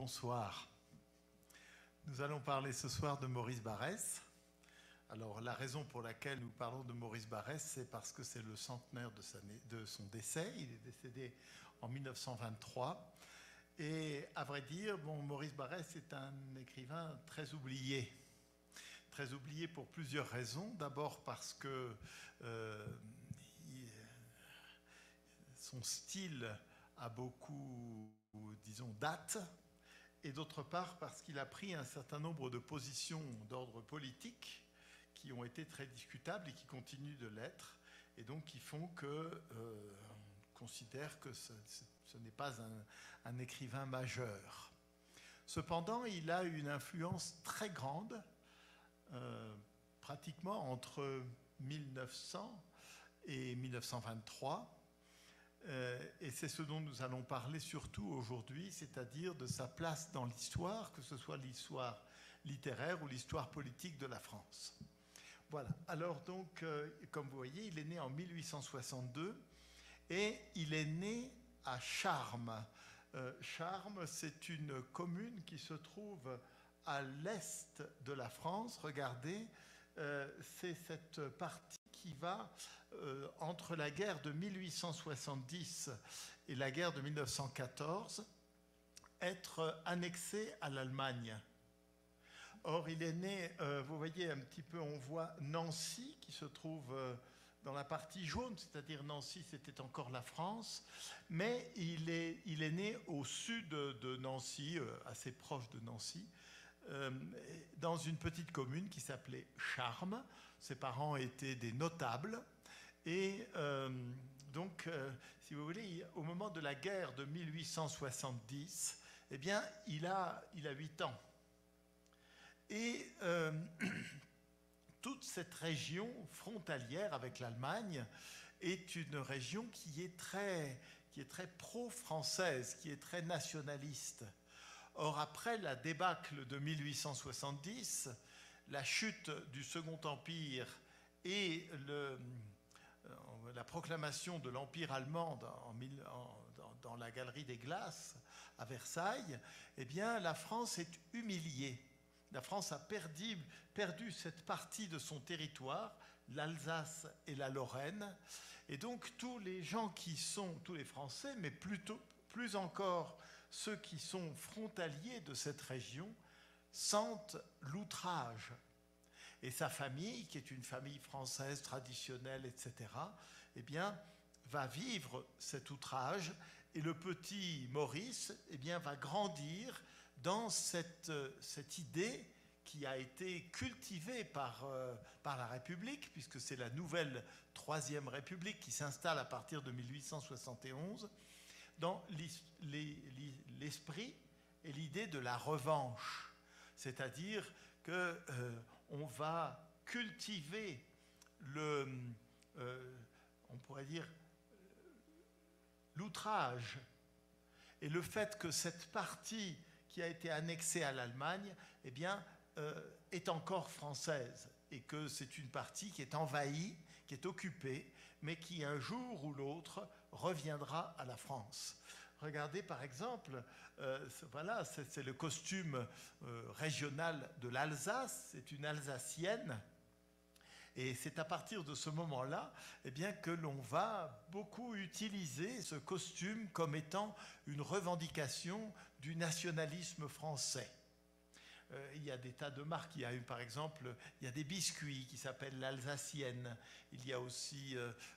bonsoir. Nous allons parler ce soir de Maurice Barrès. Alors la raison pour laquelle nous parlons de Maurice Barrès, c'est parce que c'est le centenaire de, son décès. Il est décédé en 1923. Et à vrai dire, Maurice Barrès est un écrivain très oublié. Très oublié pour plusieurs raisons. D'abord parce que euh, son style a beaucoup, disons, date et d'autre part parce qu'il a pris un certain nombre de positions d'ordre politique qui ont été très discutables et qui continuent de l'être, et donc qui font que euh, considère que ce, n'est pas un, écrivain majeur. Cependant, il a une influence très grande, euh, pratiquement entre 1900 et 1923, euh, et c'est ce dont nous allons parler surtout aujourd'hui, c'est-à-dire de sa place dans l'histoire, que ce soit l'histoire littéraire ou l'histoire politique de la France. Voilà. Alors donc, euh, comme vous voyez, il est né en 1862 et il est né à Charmes. Euh, Charmes, c'est une commune qui se trouve à l'est de la France. Regardez, c'est cette partie qui va euh, entre la guerre de 1870 et la guerre de 1914 être annexé à l'Allemagne. Or, il est né, euh, vous voyez un petit peu, on voit Nancy qui se trouve euh, dans la partie jaune, c'est-à-dire Nancy, c'était encore la France, mais il est, il est né au sud de Nancy, assez proche de Nancy, dans une petite commune qui s'appelait Charmes. Ses parents étaient des notables. Et euh, donc, euh, si vous voulez, au moment de la guerre de 1870, eh bien, il a, il a 8 ans. Et euh, toute cette région frontalière avec l'Allemagne est une région qui est très, qui est très pro-française, qui est très nationaliste. Or, après la débâcle de 1870, la chute du Second Empire et euh, la proclamation de l'Empire allemand dans, la Galerie des Glaces à Versailles, eh bien, la France est humiliée. La France a perdu, perdu cette partie de son territoire, l'Alsace et la Lorraine. Et donc, tous les gens qui sont, tous les Français, mais plutôt, plus encore ceux qui sont frontaliers de cette région, sentent l'outrage et sa famille, qui est une famille française traditionnelle, etc., eh bien, va vivre cet outrage. Et le petit Maurice eh bien, va grandir dans cette, cette idée qui a été cultivée par, euh, par la République, puisque c'est la nouvelle Troisième République qui s'installe à partir de 1871, dans l'esprit et l'idée de la revanche. C'est-à-dire qu'on euh, va cultiver le, euh, on pourrait dire, l'outrage et le fait que cette partie qui a été annexée à l'Allemagne, eh euh, est encore française et que c'est une partie qui est envahie, qui est occupée, mais qui un jour ou l'autre reviendra à la France. Regardez par exemple, euh, voilà, c'est le costume euh, régional de l'Alsace, c'est une Alsacienne. Et c'est à partir de ce moment-là eh bien, que l'on va beaucoup utiliser ce costume comme étant une revendication du nationalisme français. Euh, il y a des tas de marques. Il y a par exemple, il y a des biscuits qui s'appellent l'Alsacienne. Il y a aussi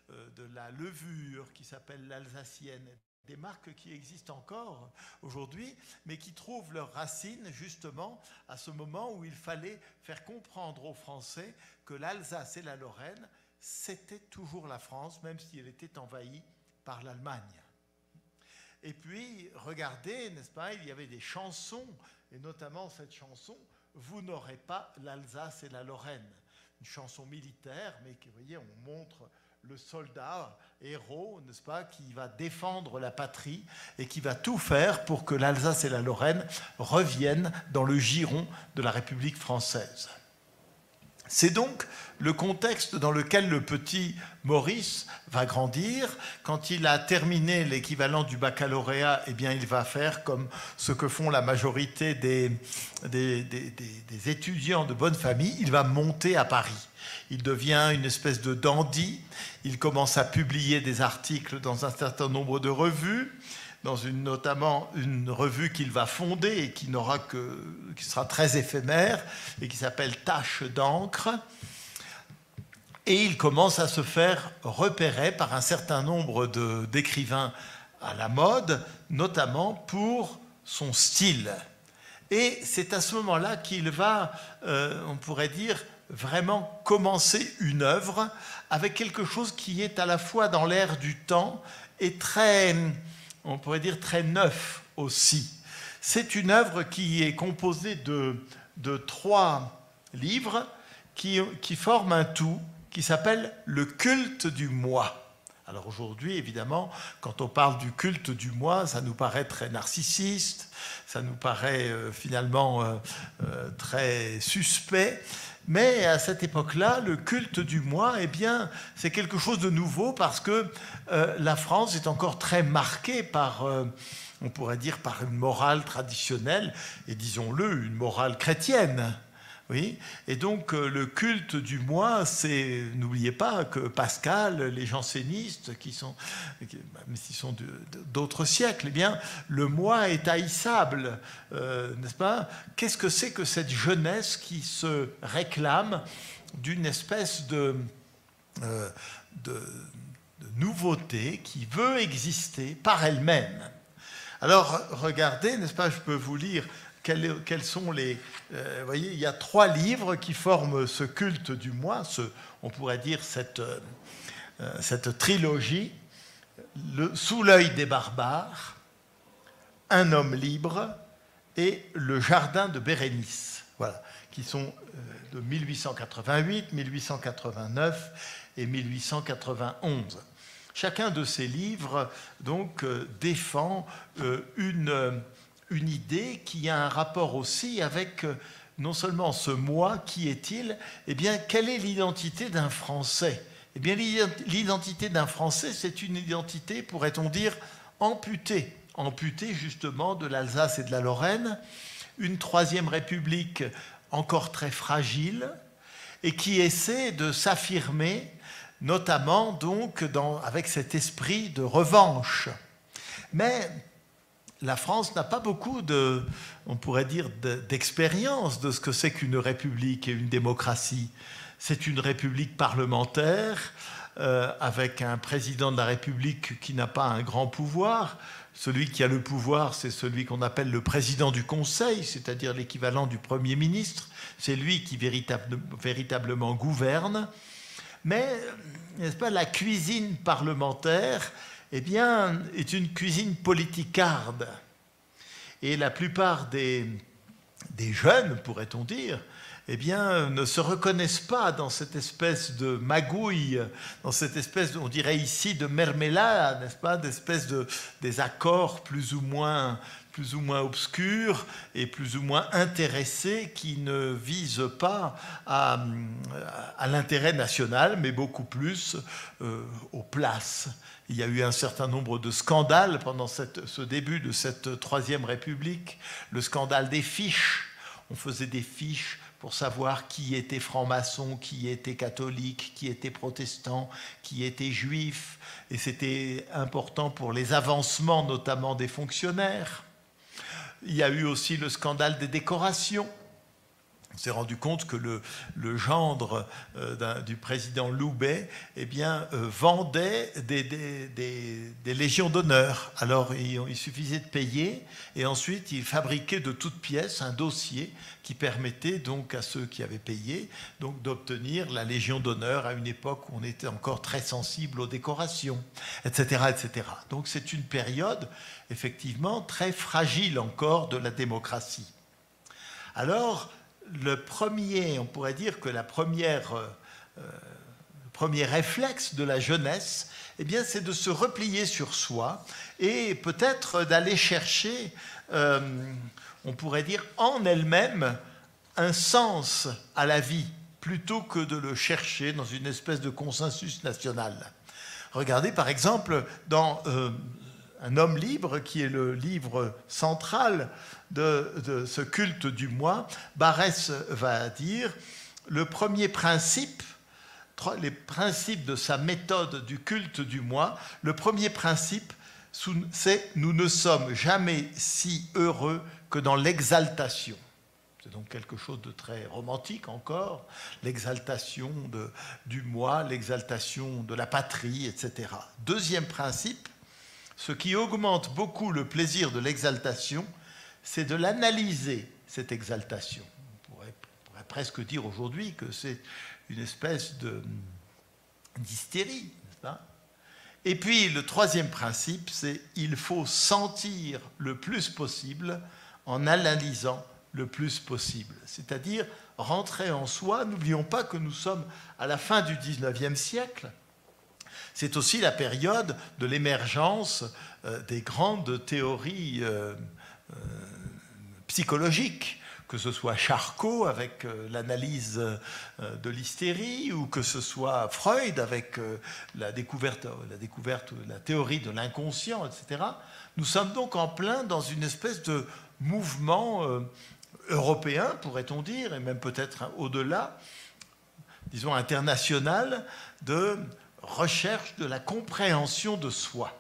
de la levure qui s'appelle l'Alsacienne des marques qui existent encore aujourd'hui, mais qui trouvent leurs racines justement à ce moment où il fallait faire comprendre aux Français que l'Alsace et la Lorraine, c'était toujours la France, même si elle était envahie par l'Allemagne. Et puis, regardez, n'est-ce pas, il y avait des chansons, et notamment cette chanson, Vous n'aurez pas l'Alsace et la Lorraine. Une chanson militaire, mais qui, vous voyez, on montre le soldat héros, n'est-ce pas, qui va défendre la patrie et qui va tout faire pour que l'Alsace et la Lorraine reviennent dans le giron de la République française. C'est donc le contexte dans lequel le petit Maurice va grandir. Quand il a terminé l'équivalent du baccalauréat, eh bien, il va faire comme ce que font la majorité des, des, étudiants de bonne famille. Il va monter à Paris. Il devient une espèce de dandy. Il commence à publier des articles dans un certain nombre de revues dans une, notamment une revue qu'il va fonder et qui, n'aura que, qui sera très éphémère et qui s'appelle Tâche d'encre. Et il commence à se faire repérer par un certain nombre d'écrivains à la mode, notamment pour son style. Et c'est à ce moment-là qu'il va, euh, on pourrait dire, vraiment commencer une œuvre avec quelque chose qui est à la fois dans l'air du temps et très, on pourrait dire, très neuf aussi. C'est une œuvre qui est composée de, trois livres qui, qui forment un tout qui s'appelle le culte du moi. Alors aujourd'hui, évidemment, quand on parle du culte du moi, ça nous paraît très narcissiste, ça nous paraît euh, finalement euh, euh, très suspect. Mais à cette époque-là, le culte du moi, eh bien, c'est quelque chose de nouveau parce que la France est encore très marquée par, on pourrait dire, par une morale traditionnelle et disons-le, une morale chrétienne. Et donc euh, le culte du moi, c'est, n'oubliez pas que Pascal, les jansénistes, qui sont, sont d'autres siècles, eh bien, le moi est haïssable, euh, n'est-ce pas? Qu'est-ce que c'est que cette jeunesse qui se réclame d'une espèce de, euh, de nouveauté qui veut exister par elle-même? Alors, regardez, n'est-ce pas, je peux vous lire quels, sont les... Euh, vous voyez, il y a trois livres qui forment ce culte du moi, on pourrait dire cette, euh, cette trilogie, Sous l'œil des barbares, Un homme libre et Le jardin de Bérénice, voilà, qui sont euh, de 1888, 1889 et 1891. Chacun de ces livres donc défend une une idée qui a un rapport aussi avec euh, non seulement ce moi, qui est-il, eh bien, quelle est l'identité d'un Français? Eh bien, l'identité d'un Français, c'est une identité, pourrait-on dire, amputée, amputée justement de l'Alsace et de la Lorraine, une troisième république encore très fragile, et qui essaie de s'affirmer, notamment donc dans, avec cet esprit de revanche. Mais la France n'a pas beaucoup de, on pourrait dire, d'expérience de ce que c'est qu'une république et une démocratie. C'est une république parlementaire euh, avec un président de la République qui n'a pas un grand pouvoir. Celui qui a le pouvoir, c'est celui qu'on appelle le président du Conseil, c'est-à-dire l'équivalent du Premier ministre. C'est lui qui véritablement gouverne. Mais, n'est-ce pas, la cuisine parlementaire eh bien, est une cuisine politicarde. Et la plupart des, jeunes, pourrait-on dire, eh bien, ne se reconnaissent pas dans cette espèce de magouille, dans cette espèce, on dirait ici, de mermelade, n'est-ce pas, d'espèce de des accords plus ou moins plus ou moins obscurs et plus ou moins intéressés qui ne visent pas à, à l'intérêt national, mais beaucoup plus euh, aux places il y a eu un certain nombre de scandales pendant ce début de cette Troisième République. Le scandale des fiches. On faisait des fiches pour savoir qui était franc-maçon, qui était catholique, qui était protestant, qui était juif. Et c'était important pour les avancements, notamment des fonctionnaires. Il y a eu aussi le scandale des décorations on s'est rendu compte que le, gendre euh, du président Loubet eh bien, euh, vendait des, légions d'honneur. Alors il, suffisait de payer et ensuite il fabriquait de toutes pièces un dossier qui permettait donc à ceux qui avaient payé donc d'obtenir la légion d'honneur à une époque où on était encore très sensible aux décorations, etc. etc. Donc c'est une période effectivement très fragile encore de la démocratie. Alors, le premier, on pourrait dire que la première, euh, le premier réflexe de la jeunesse, eh bien, c'est de se replier sur soi et peut-être d'aller chercher, euh, on pourrait dire, en elle-même un sens à la vie. plutôt que de le chercher dans une espèce de consensus national. Regardez par exemple dans euh, Un homme libre, qui est le livre central de, ce culte du moi, Barès va dire le premier principe, les principes de sa méthode du culte du moi, le premier principe, c'est nous ne sommes jamais si heureux que dans l'exaltation. C'est donc quelque chose de très romantique encore, l'exaltation du moi, l'exaltation de la patrie, etc. Deuxième principe, ce qui augmente beaucoup le plaisir de l'exaltation, c'est de l'analyser, cette exaltation. On pourrait, presque dire aujourd'hui que c'est une espèce d'hystérie, Et puis le troisième principe, c'est il faut sentir le plus possible en analysant le plus possible. C'est-à-dire rentrer en soi. N'oublions pas que nous sommes à la fin du 19e siècle. C'est aussi la période de l'émergence euh, des grandes théories euh, euh, psychologiques, que ce soit Charcot avec l'analyse de l'hystérie, ou que ce soit Freud avec la découverte, la découverte, la théorie de l'inconscient, etc. Nous sommes donc en plein dans une espèce de mouvement européen, pourrait-on dire, et même peut-être au-delà, disons international, de recherche de la compréhension de soi.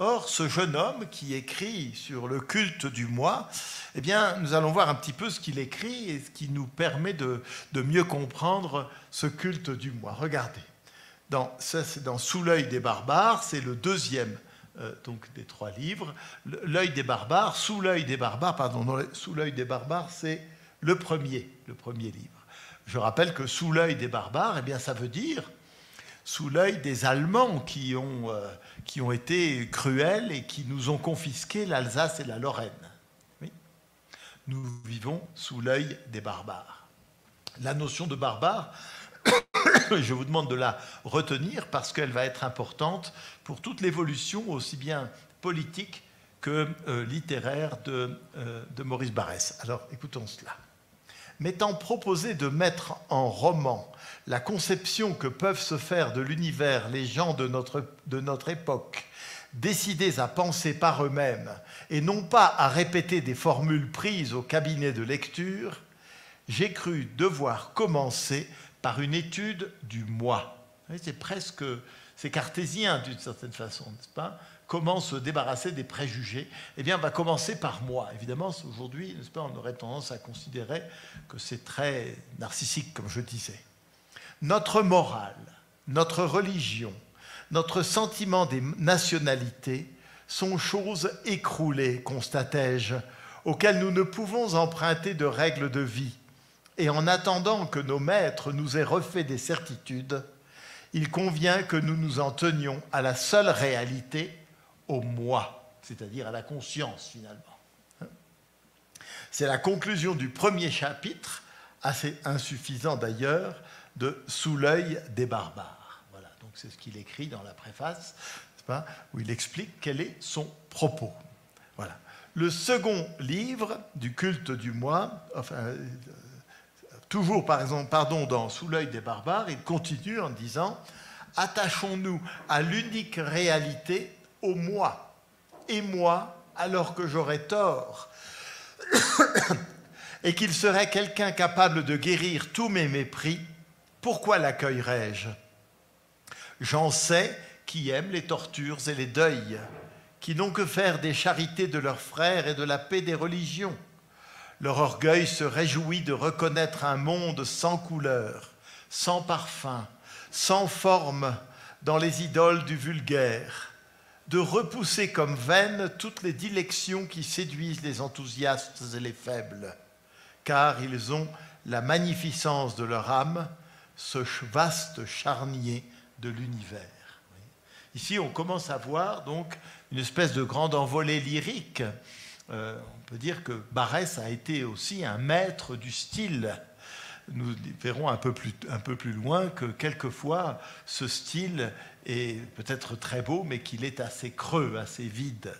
Or, ce jeune homme qui écrit sur le culte du moi, eh bien, nous allons voir un petit peu ce qu'il écrit et ce qui nous permet de, mieux comprendre ce culte du moi. Regardez, dans, ça c'est dans Sous l'œil des barbares, c'est le deuxième euh, donc des trois livres. L'œil des barbares, sous l'œil des barbares, pardon, sous l'œil des barbares, c'est le premier, le premier livre. Je rappelle que sous l'œil des barbares, eh bien, ça veut dire sous l'œil des Allemands qui ont, euh, qui ont été cruels et qui nous ont confisqué l'Alsace et la Lorraine. Nous vivons sous l'œil des barbares. La notion de barbare, je vous demande de la retenir parce qu'elle va être importante pour toute l'évolution, aussi bien politique que euh, littéraire, de, euh, de, Maurice Barrès. Alors écoutons cela. M'étant proposé de mettre en roman la conception que peuvent se faire de l'univers les gens de notre, de notre époque, décidés à penser par eux-mêmes et non pas à répéter des formules prises au cabinet de lecture, j'ai cru devoir commencer par une étude du moi. C'est presque, c'est cartésien d'une certaine façon, n'est-ce pas? Comment se débarrasser des préjugés? Eh bien, on va commencer par moi. Évidemment, aujourd'hui, n'est-ce pas, on aurait tendance à considérer que c'est très narcissique, comme je disais. Notre morale, notre religion, notre sentiment des nationalités sont choses écroulées, constatai-je, auxquelles nous ne pouvons emprunter de règles de vie et en attendant que nos maîtres nous aient refait des certitudes, il convient que nous nous en tenions à la seule réalité, au moi, c'est-à-dire à la conscience finalement. C'est la conclusion du premier chapitre, assez insuffisant d'ailleurs, de Sous l'œil des barbares. Voilà, donc c'est ce qu'il écrit dans la préface, pas, où il explique quel est son propos. Voilà. Le second livre du culte du moi, enfin, toujours par exemple, pardon, dans Sous l'œil des barbares, il continue en disant Attachons-nous à l'unique réalité, au moi, et moi, alors que j'aurais tort, et qu'il serait quelqu'un capable de guérir tous mes mépris, pourquoi l'accueillerais-je? J'en sais qui aiment les tortures et les deuils, qui n'ont que faire des charités de leurs frères et de la paix des religions. Leur orgueil se réjouit de reconnaître un monde sans couleur, sans parfum, sans forme dans les idoles du vulgaire, de repousser comme vaines toutes les dilections qui séduisent les enthousiastes et les faibles, car ils ont la magnificence de leur âme, ce vaste charnier de l'univers. Ici, on commence à voir donc une espèce de grande envolée lyrique euh, on peut dire que Barès a été aussi un maître du style. Nous verrons un peu plus, un peu plus loin que quelquefois ce style est peut-être très beau, mais qu'il est assez creux, assez vide.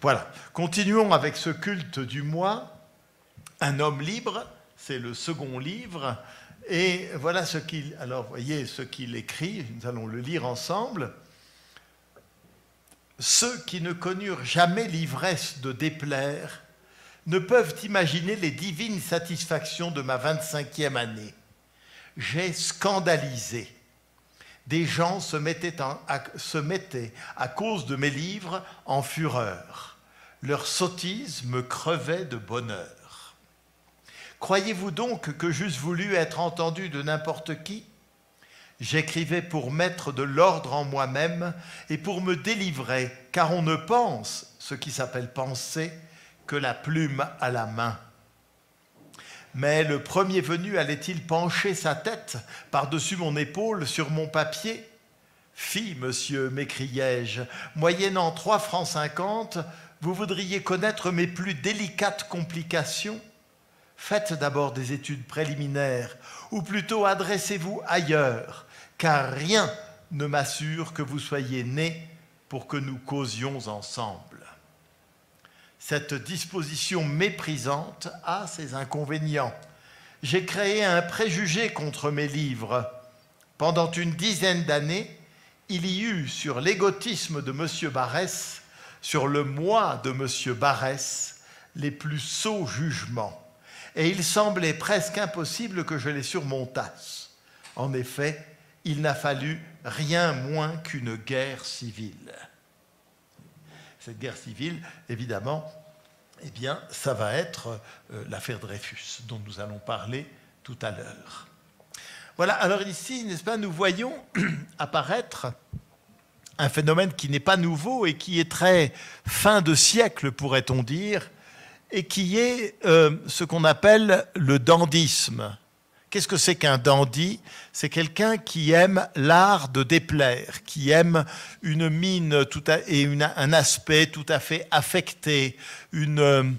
Voilà. Continuons avec ce culte du moi. Un homme libre, c'est le second livre. Et voilà ce qu'il, alors voyez ce qu'il écrit, nous allons le lire ensemble. Ceux qui ne connurent jamais l'ivresse de déplaire ne peuvent imaginer les divines satisfactions de ma 25e année. J'ai scandalisé. Des gens se mettaient, à, se mettaient, à cause de mes livres, en fureur. Leur sottise me crevait de bonheur. Croyez-vous donc que j'eusse voulu être entendu de n'importe qui? J'écrivais pour mettre de l'ordre en moi-même et pour me délivrer, car on ne pense, ce qui s'appelle penser, que la plume à la main. Mais le premier venu allait-il pencher sa tête par-dessus mon épaule sur mon papier? Fi, monsieur, m'écriai-je, moyennant trois francs cinquante, vous voudriez connaître mes plus délicates complications? Faites d'abord des études préliminaires, ou plutôt adressez-vous ailleurs, car rien ne m'assure que vous soyez né pour que nous causions ensemble. Cette disposition méprisante a ses inconvénients. J'ai créé un préjugé contre mes livres. Pendant une dizaine d'années, il y eut sur l'égotisme de M. Barès, sur le moi de M. Barès, les plus sots jugements. Et il semblait presque impossible que je les surmontasse. En effet, il n'a fallu rien moins qu'une guerre civile. Cette guerre civile, évidemment, eh bien, ça va être euh, l'affaire Dreyfus, dont nous allons parler tout à l'heure. Voilà, alors ici, n'est-ce pas, nous voyons apparaître un phénomène qui n'est pas nouveau et qui est très fin de siècle, pourrait-on dire, et qui est euh, ce qu'on appelle le dandisme. Qu'est-ce que c'est qu'un dandy? C'est quelqu'un qui aime l'art de déplaire, qui aime une mine tout et un aspect tout à fait affecté. Euh,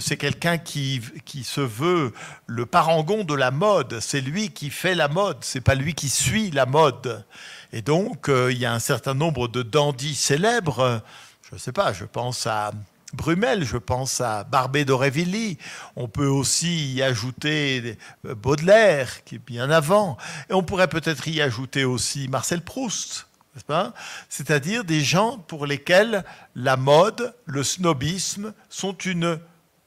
c'est quelqu'un qui, qui, se veut le parangon de la mode. C'est lui qui fait la mode, c'est pas lui qui suit la mode. Et donc, euh, il y a un certain nombre de dandys célèbres. Je ne sais pas, je pense à Brumel, je pense à Barbé d'Aurevilly. On peut aussi y ajouter euh, Baudelaire, qui est bien avant. Et on pourrait peut-être y ajouter aussi Marcel Proust, c'est-à-dire des gens pour lesquels la mode, le snobisme sont une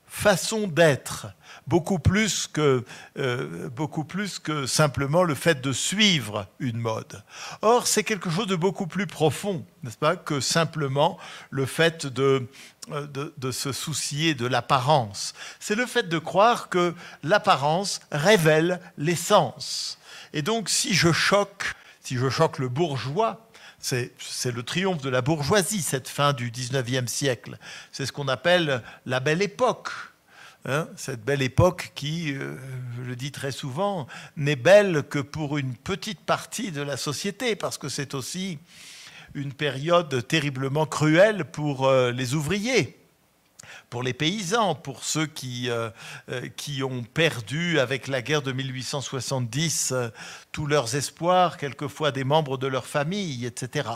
façon d'être beaucoup plus que, euh, beaucoup plus que simplement le fait de suivre une mode. Or, c'est quelque chose de beaucoup plus profond, n'est-ce pas, que simplement le fait de, euh, de, de se soucier de l'apparence. C'est le fait de croire que l'apparence révèle l'essence. Et donc, si je choque, si je choque le bourgeois, c'est le triomphe de la bourgeoisie, cette fin du 19e siècle. C'est ce qu'on appelle la belle époque. Hein, cette belle époque qui, euh, je le dis très souvent, n'est belle que pour une petite partie de la société, parce que c'est aussi une période terriblement cruelle pour euh, les ouvriers pour les paysans, pour ceux qui, euh, qui ont perdu avec la guerre de 1870 tous leurs espoirs, quelquefois des membres de leur famille, etc.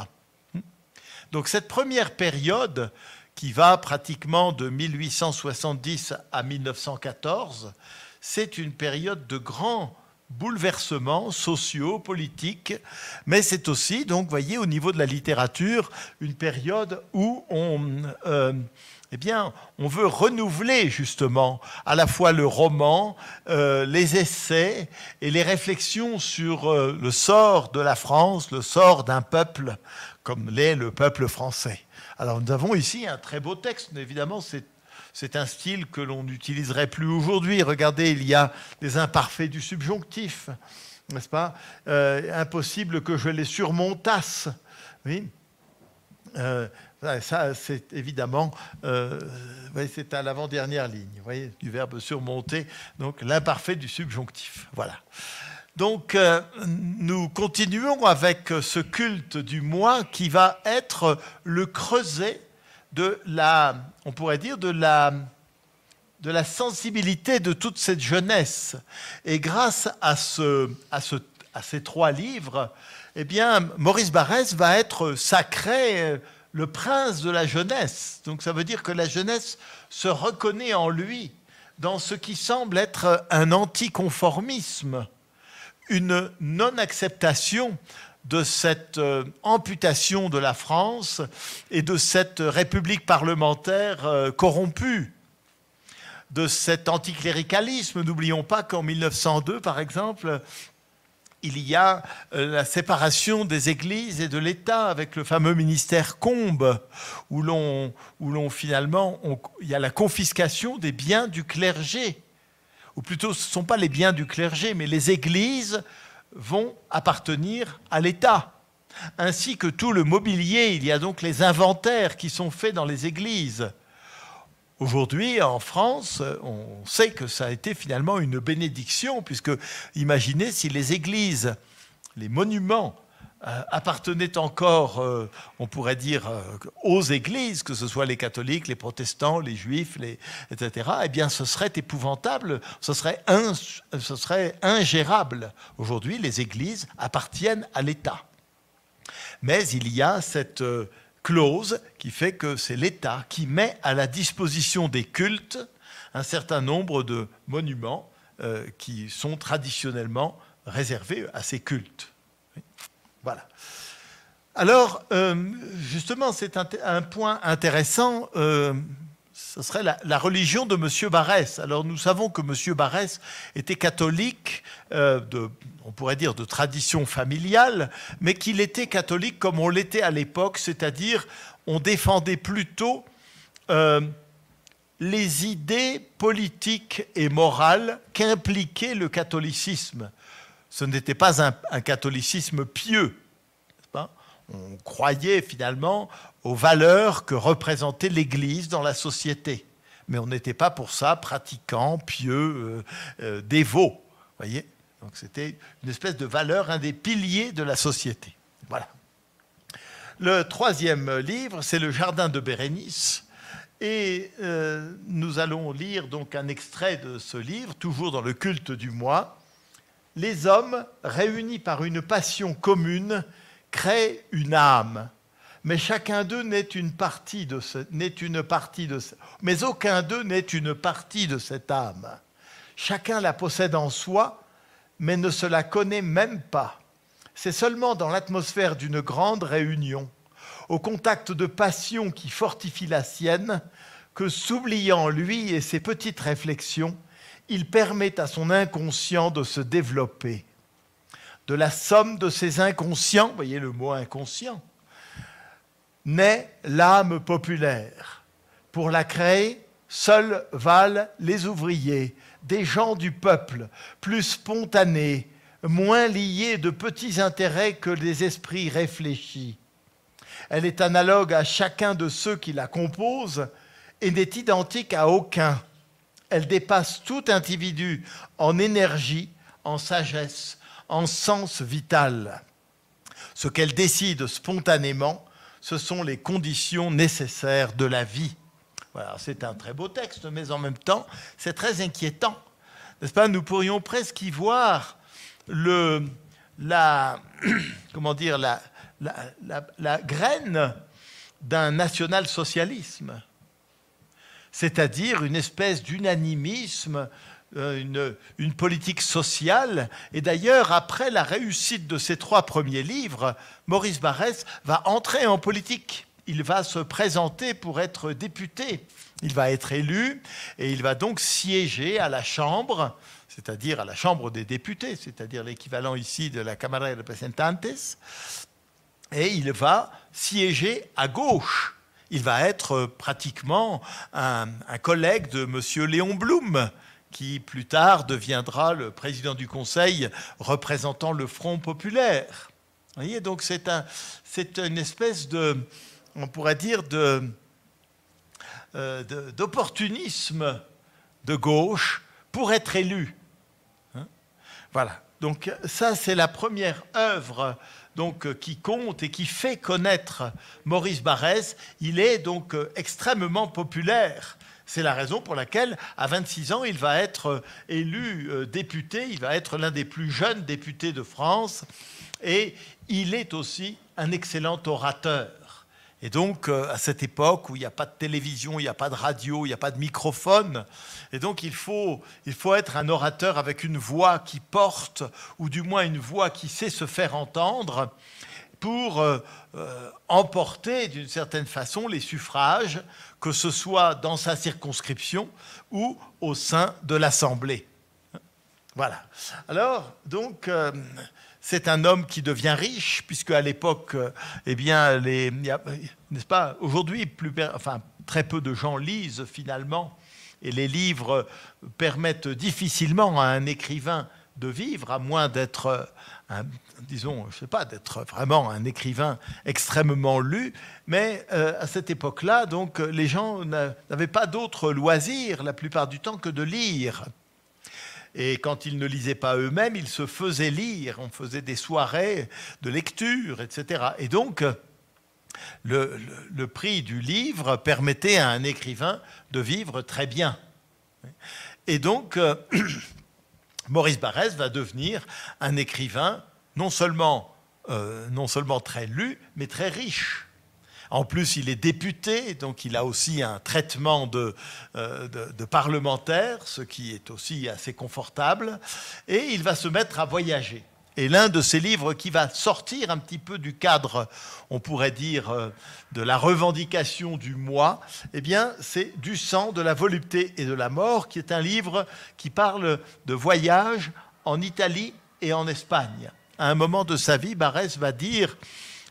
Donc cette première période qui va pratiquement de 1870 à 1914, c'est une période de grands bouleversements sociaux, politiques, mais c'est aussi, donc, voyez, au niveau de la littérature, une période où on, euh, eh bien, on veut renouveler justement à la fois le roman, euh, les essais et les réflexions sur euh, le sort de la France, le sort d'un peuple comme l'est le peuple français. Alors nous avons ici un très beau texte, mais évidemment c'est un style que l'on n'utiliserait plus aujourd'hui. Regardez, il y a des imparfaits du subjonctif, n'est-ce pas? Euh, Impossible que je les surmontasse. Oui. Ça, c'est évidemment, euh, c'est à l'avant-dernière ligne, voyez, du verbe surmonter, donc l'imparfait du subjonctif. Voilà. Donc euh, nous continuons avec ce culte du moi qui va être le creuset de la, on pourrait dire, de la, de la sensibilité de toute cette jeunesse. Et grâce à, ce, à, ce, à ces trois livres, eh bien, Maurice Barrès va être sacré euh, le prince de la jeunesse. Donc ça veut dire que la jeunesse se reconnaît en lui dans ce qui semble être un anticonformisme, une non-acceptation de cette euh, amputation de la France et de cette république parlementaire euh, corrompue, de cet anticléricalisme. N'oublions pas qu'en 1902, par exemple, il y a euh, la séparation des églises et de l'État avec le fameux ministère Combes, où l'on, finalement, il y a la confiscation des biens du clergé. Ou plutôt, ce ne sont pas les biens du clergé, mais les églises vont appartenir à l'État. Ainsi que tout le mobilier, il y a donc les inventaires qui sont faits dans les églises. Aujourd'hui, en France, on sait que ça a été finalement une bénédiction, puisque imaginez si les églises, les monuments euh, appartenaient encore, euh, on pourrait dire, euh, aux églises, que ce soit les catholiques, les protestants, les juifs, etc., eh bien ce serait épouvantable, ce serait, ce serait ingérable. Aujourd'hui, les églises appartiennent à l'État. Mais il y a cette clause qui fait que c'est l'État qui met à la disposition des cultes un certain nombre de monuments euh, qui sont traditionnellement réservés à ces cultes. Voilà. Alors, euh, justement, c'est un, point intéressant. Euh, ce serait la, religion de M. Barès. Alors nous savons que M. Barès était catholique, de, on pourrait dire de tradition familiale, mais qu'il était catholique comme on l'était à l'époque, c'est-à-dire on défendait plutôt euh, les idées politiques et morales qu'impliquait le catholicisme. Ce n'était pas un, catholicisme pieux. On croyait finalement aux valeurs que représentait l'Église dans la société. Mais on n'était pas pour ça pratiquant, pieux, euh, euh, dévot. Voyez? Donc c'était une espèce de valeur, un des piliers de la société. Voilà. Le troisième livre, c'est Le Jardin de Bérénice. Et euh, nous allons lire donc un extrait de ce livre, toujours dans le culte du moi. Les hommes, réunis par une passion commune, créent une âme mais chacun d'eux n'est une partie de ce, n'est une partie de mais aucun d'eux n'est une partie de cette âme. Chacun la possède en soi, mais ne se la connaît même pas. C'est seulement dans l'atmosphère d'une grande réunion, au contact de passions qui fortifient la sienne, que s'oubliant lui et ses petites réflexions, il permet à son inconscient de se développer. De la somme de ses inconscients, voyez le mot inconscient, naît l'âme populaire. Pour la créer, seuls valent les ouvriers, des gens du peuple, plus spontanés, moins liés de petits intérêts que des esprits réfléchis. Elle est analogue à chacun de ceux qui la composent et n'est identique à aucun. Elle dépasse tout individu en énergie, en sagesse, en sens vital. Ce qu'elle décide spontanément, ce sont les conditions nécessaires de la vie. C'est un très beau texte, mais en même temps, c'est très inquiétant. N'est-ce pas? Nous pourrions presque y voir la, graine d'un national-socialisme, c'est-à-dire une espèce d'unanimisme euh, une, politique sociale. Et d'ailleurs, après la réussite de ces trois premiers livres, Maurice Barrès va entrer en politique. Il va se présenter pour être député. Il va être élu et il va donc siéger à la Chambre, c'est-à-dire à la Chambre des députés, c'est-à-dire l'équivalent ici de la Cámara de Representantes. Et il va siéger à gauche. Il va être pratiquement un, un collègue de M. Léon Blum, qui plus tard deviendra le président du Conseil représentant le Front populaire. Vous voyez, donc c'est un, une espèce de, on pourrait dire, euh, d'opportunisme de, gauche pour être élu. Hein? voilà. Donc ça, c'est la première œuvre donc, qui compte et qui fait connaître Maurice Barrès. Il est donc extrêmement populaire. C'est la raison pour laquelle, à 26 ans, il va être euh, élu euh, député, il va être l'un des plus jeunes députés de France, et il est aussi un excellent orateur. Et donc, euh, à cette époque où il n'y a pas de télévision, il n'y a pas de radio, il n'y a pas de microphone, et donc il faut, il faut être un orateur avec une voix qui porte, ou du moins une voix qui sait se faire entendre, pour euh, euh, emporter d'une certaine façon les suffrages, que ce soit dans sa circonscription ou au sein de l'Assemblée. Voilà. Alors, donc, c'est un homme qui devient riche, puisque à l'époque, euh, eh bien, n'est-ce pas, aujourd'hui, enfin, très peu de gens lisent finalement, et les livres permettent difficilement à un écrivain de vivre, à moins d'être, euh, disons, je sais pas, d'être vraiment un écrivain extrêmement lu. Mais euh, à cette époque-là, donc, les gens n'avaient pas d'autre loisir la plupart du temps que de lire. Et quand ils ne lisaient pas eux-mêmes, ils se faisaient lire. On faisait des soirées de lecture, etc. Et donc, le, prix du livre permettait à un écrivain de vivre très bien. Et donc, Maurice Barrès va devenir un écrivain non seulement, euh, non seulement très lu, mais très riche. En plus, il est député, donc il a aussi un traitement de, euh, parlementaire, ce qui est aussi assez confortable. Et il va se mettre à voyager. Et l'un de ses livres qui va sortir un petit peu du cadre, on pourrait dire, euh, de la revendication du moi, eh bien, c'est Du sang, de la volupté et de la mort, qui est un livre qui parle de voyage en Italie et en Espagne. À un moment de sa vie, Barès va dire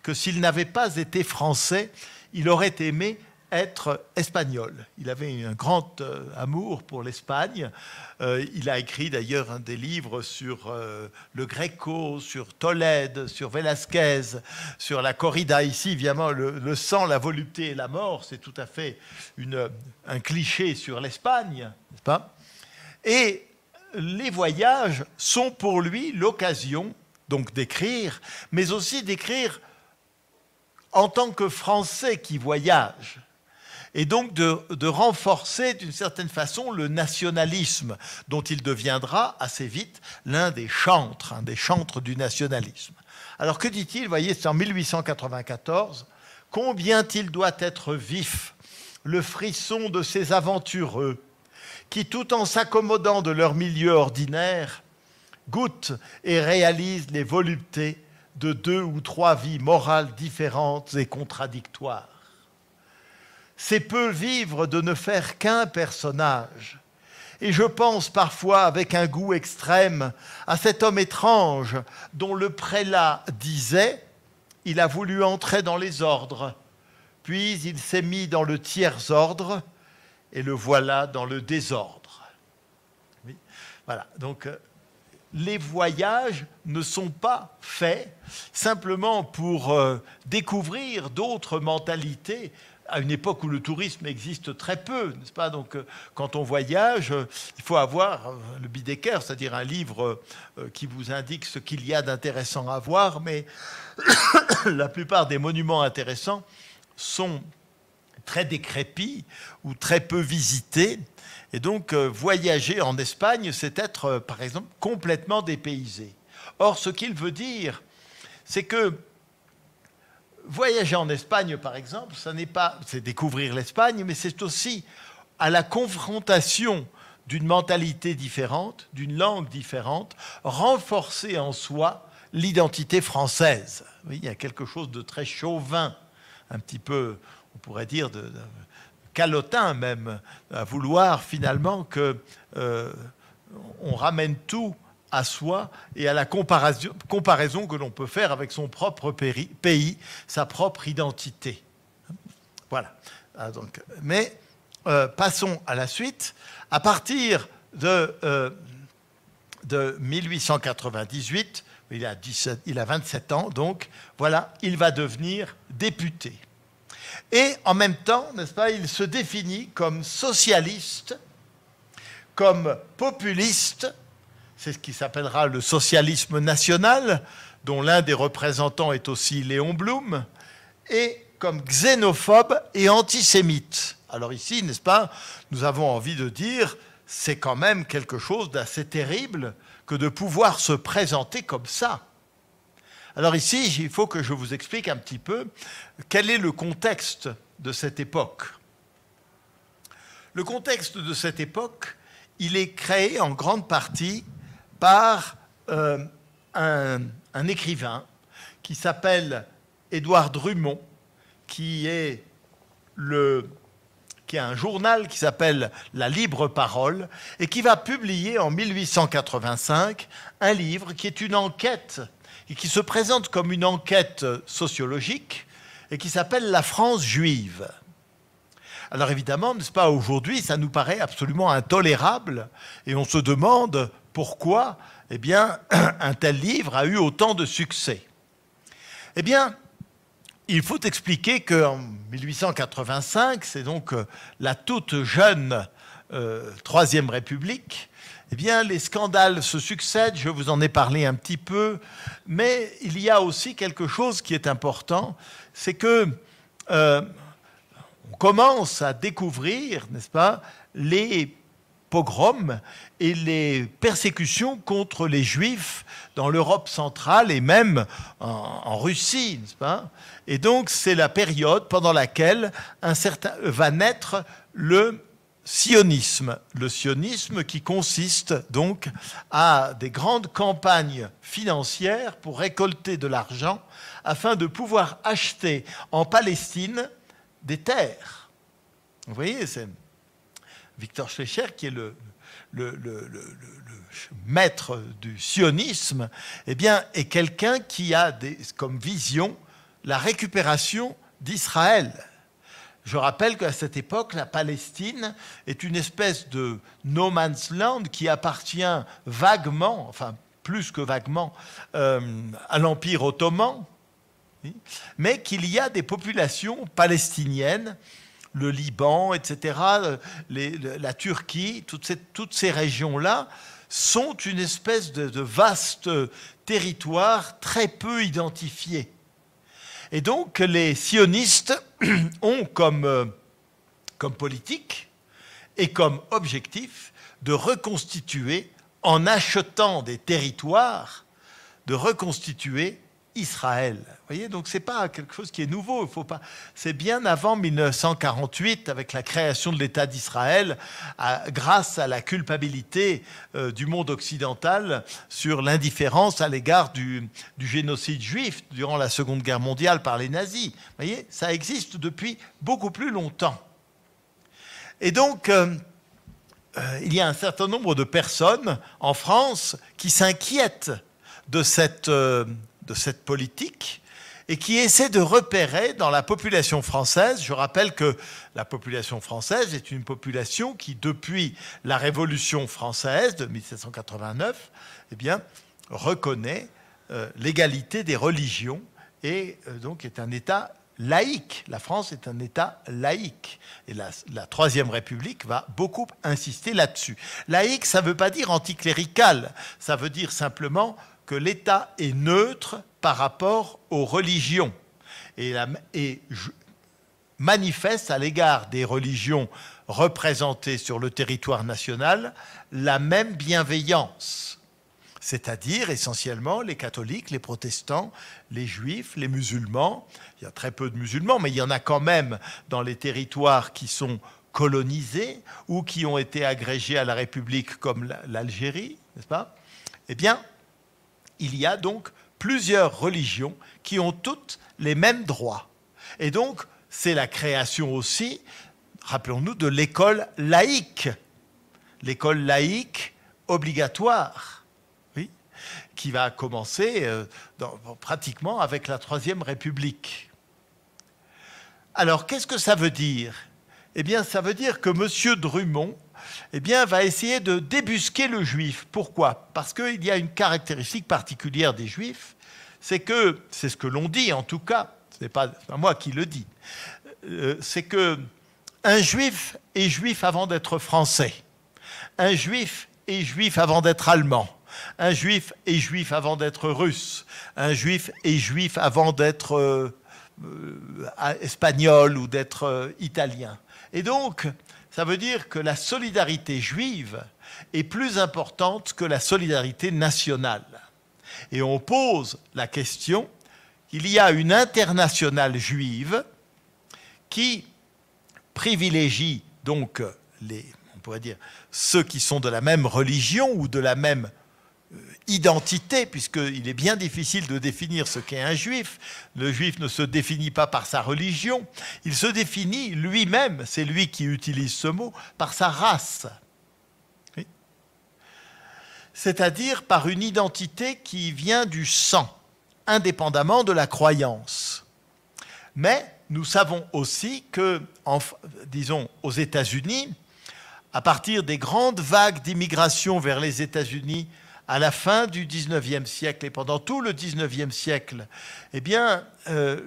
que s'il n'avait pas été français, il aurait aimé être espagnol. Il avait un grand euh, amour pour l'Espagne. Euh, il a écrit d'ailleurs des livres sur euh, le Greco, sur Tolède, sur Velázquez, sur la corrida. Ici, évidemment, le, sang, la volupté et la mort, c'est tout à fait un cliché sur l'Espagne, n'est-ce pas? Et les voyages sont pour lui l'occasion donc d'écrire, mais aussi d'écrire en tant que Français qui voyage, et donc de, renforcer d'une certaine façon le nationalisme, dont il deviendra assez vite l'un des chantres, du nationalisme. Alors que dit-il voyez, c'est en 1894. Combien il doit être vif le frisson de ces aventureux qui, tout en s'accommodant de leur milieu ordinaire, goûtent et réalisent les voluptés de deux ou trois vies morales différentes et contradictoires. C'est peu vivre de ne faire qu'un personnage. Et je pense parfois avec un goût extrême à cet homme étrange dont le prélat disait Il a voulu entrer dans les ordres, puis il s'est mis dans le tiers ordre, et le voilà dans le désordre. Voilà, donc euh, les voyages ne sont pas faits simplement pour euh, découvrir d'autres mentalités à une époque où le tourisme existe très peu, n'est-ce pas? Donc, euh, quand on voyage, euh, il faut avoir le Bidecker, c'est-à-dire un livre qui vous indique ce qu'il y a d'intéressant à voir, mais la plupart des monuments intéressants sont très décrépits ou très peu visités. Et donc, euh, voyager en Espagne, c'est être, euh, par exemple, complètement dépaysé. Or, ce qu'il veut dire, c'est que voyager en Espagne, par exemple, ce n'est pas, c'est découvrir l'Espagne, mais c'est aussi à la confrontation d'une mentalité différente, d'une langue différente, renforcer en soi l'identité française. Il y a quelque chose de très chauvin, un petit peu, on pourrait dire, de calotin même, à vouloir finalement que euh, on ramène tout à soi et à la comparaison, que l'on peut faire avec son propre pays, sa propre identité. Voilà. Ah, mais euh, passons à la suite. À partir de, euh, de 1898, il a, 17, il a 27 ans, donc voilà, il va devenir député. Et en même temps, n'est-ce pas, il se définit comme socialiste, comme populiste, c'est ce qui s'appellera le socialisme national, dont l'un des représentants est aussi Léon Blum, et comme xénophobe et antisémite. Alors ici, n'est-ce pas, nous avons envie de dire, c'est quand même quelque chose d'assez terrible que de pouvoir se présenter comme ça. Alors ici, il faut que je vous explique un petit peu quel est le contexte de cette époque. Le contexte de cette époque, il est créé en grande partie par euh, un, écrivain qui s'appelle Édouard Drummond, qui qui a un journal qui s'appelle La Libre Parole et qui va publier en 1885 un livre qui est une enquête et qui se présente comme une enquête sociologique et qui s'appelle La France juive. Alors évidemment, n'est-ce pas, aujourd'hui, ça nous paraît absolument intolérable et on se demande pourquoi eh bien, un tel livre a eu autant de succès. Eh bien, il faut expliquer qu'en 1885, c'est donc euh, la toute jeune euh, Troisième République, eh bien, les scandales se succèdent, je vous en ai parlé un petit peu, mais il y a aussi quelque chose qui est important, c'est que euh, on commence à découvrir, n'est-ce pas, les pogroms et les persécutions contre les juifs dans l'Europe centrale et même en, en Russie, n'est-ce pas? Et donc, c'est la période pendant laquelle un certain, va naître le sionisme. Le sionisme qui consiste donc à des grandes campagnes financières pour récolter de l'argent afin de pouvoir acheter en Palestine des terres. Vous voyez, c'est Victor Schleicher qui est le, maître du sionisme, eh est quelqu'un qui a comme vision la récupération d'Israël. Je rappelle qu'à cette époque, la Palestine est une espèce de no man's land qui appartient vaguement, enfin plus que vaguement, euh, à l'Empire ottoman, mais qu'il y a des populations palestiniennes, le Liban, etc., la Turquie, toutes ces, régions-là sont une espèce de, de vaste territoire très peu identifié. Et donc les sionistes ont comme, euh, comme politique et comme objectif de reconstituer, en achetant des territoires, de reconstituer Israël. Vous voyez, donc ce n'est pas quelque chose qui est nouveau. Faut pas. C'est bien avant 1948, avec la création de l'État d'Israël, grâce à la culpabilité euh, du monde occidental sur l'indifférence à l'égard du, génocide juif durant la Seconde Guerre mondiale par les nazis. Vous voyez, ça existe depuis beaucoup plus longtemps. Et donc, euh, euh, il y a un certain nombre de personnes en France qui s'inquiètent de cette de cette politique et qui essaie de repérer dans la population française, je rappelle que la population française est une population qui, depuis la Révolution française de 1789, eh bien, reconnaît euh, l'égalité des religions et euh, donc est un État laïque. La France est un État laïque. Et la, la Troisième République va beaucoup insister là-dessus. Laïque, ça ne veut pas dire anticlérical, ça veut dire simplement que l'État est neutre par rapport aux religions et, manifeste à l'égard des religions représentées sur le territoire national la même bienveillance, c'est-à-dire essentiellement les catholiques, les protestants, les juifs, les musulmans. Il y a très peu de musulmans, mais il y en a quand même dans les territoires qui sont colonisés ou qui ont été agrégés à la République comme l'Algérie, n'est-ce pas? Eh bien, il y a donc plusieurs religions qui ont toutes les mêmes droits. Et donc, c'est la création aussi, rappelons-nous, de l'école laïque. L'école laïque obligatoire, qui va commencer euh, pratiquement avec la Troisième République. Alors, qu'est-ce que ça veut dire? Eh bien, ça veut dire que M. Drummond eh bien, va essayer de débusquer le juif. Pourquoi? Parce qu'il y a une caractéristique particulière des juifs, c'est que, c'est ce que l'on dit en tout cas, ce n'est pas, moi qui le dis, euh, c'est que un juif est juif avant d'être français, un juif est juif avant d'être allemand, un juif est juif avant d'être russe, un juif est juif avant d'être euh, euh, espagnol ou d'être italien. Et donc, ça veut dire que la solidarité juive est plus importante que la solidarité nationale. et on pose la question, il y a une internationale juive qui privilégie donc les, on pourrait dire, ceux qui sont de la même religion ou de la même identité, puisqu'il est bien difficile de définir ce qu'est un juif. Le juif ne se définit pas par sa religion, il se définit lui-même, c'est lui qui utilise ce mot, par sa race. C'est-à-dire par une identité qui vient du sang, indépendamment de la croyance. Mais nous savons aussi que, disons, aux États-Unis, à partir des grandes vagues d'immigration vers les États-Unis à la fin du XIXe siècle et pendant tout le XIXe siècle, eh euh,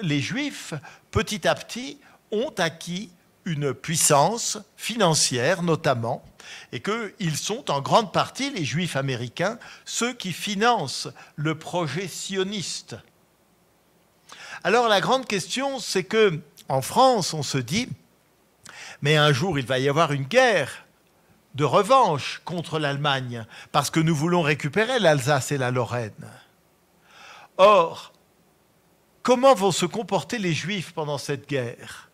les Juifs, petit à petit, ont acquis une puissance financière notamment, et qu'ils sont en grande partie, les Juifs américains, ceux qui financent le projet sioniste. Alors la grande question, c'est que en France, on se dit, mais un jour, il va y avoir une guerre de revanche contre l'Allemagne, parce que nous voulons récupérer l'Alsace et la Lorraine. Or, comment vont se comporter les Juifs pendant cette guerre?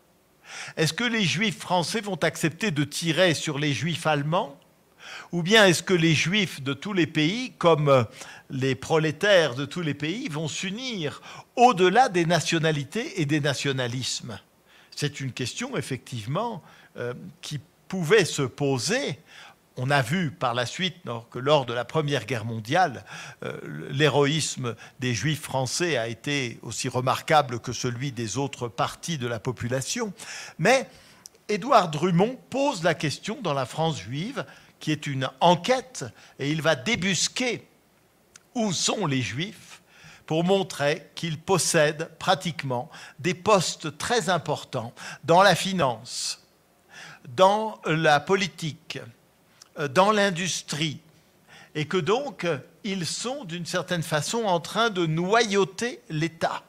Est-ce que les Juifs français vont accepter de tirer sur les Juifs allemands? Ou bien est-ce que les Juifs de tous les pays, comme les prolétaires de tous les pays, vont s'unir au-delà des nationalités et des nationalismes? C'est une question, effectivement, euh, qui pouvait se poser. On a vu par la suite que lors de la Première Guerre mondiale, euh, l'héroïsme des Juifs français a été aussi remarquable que celui des autres parties de la population. Mais Édouard Drummond pose la question dans la France juive, qui est une enquête, et il va débusquer où sont les Juifs pour montrer qu'ils possèdent pratiquement des postes très importants dans la finance, dans la politique, dans l'industrie, et que donc ils sont d'une certaine façon en train de noyauter l'État.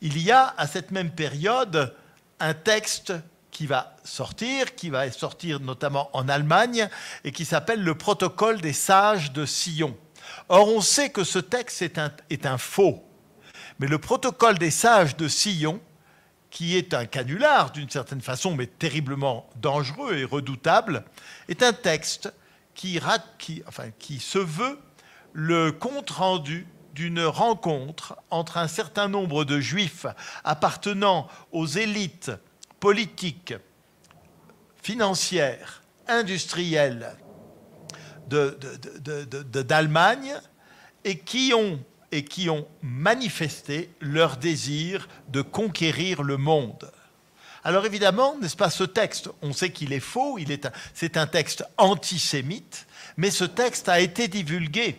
Il y a à cette même période un texte qui va sortir, qui va sortir notamment en Allemagne, et qui s'appelle le Protocole des sages de Sion. Or, on sait que ce texte est un, est un faux, mais le Protocole des sages de Sion qui est un canular d'une certaine façon, mais terriblement dangereux et redoutable, est un texte qui, se veut le compte-rendu d'une rencontre entre un certain nombre de juifs appartenant aux élites politiques, financières, industrielles d'Allemagne et qui ont et qui ont manifesté leur désir de conquérir le monde. Alors évidemment, n'est-ce pas, ce texte, on sait qu'il est faux, c'est un, texte antisémite, mais ce texte a été divulgué.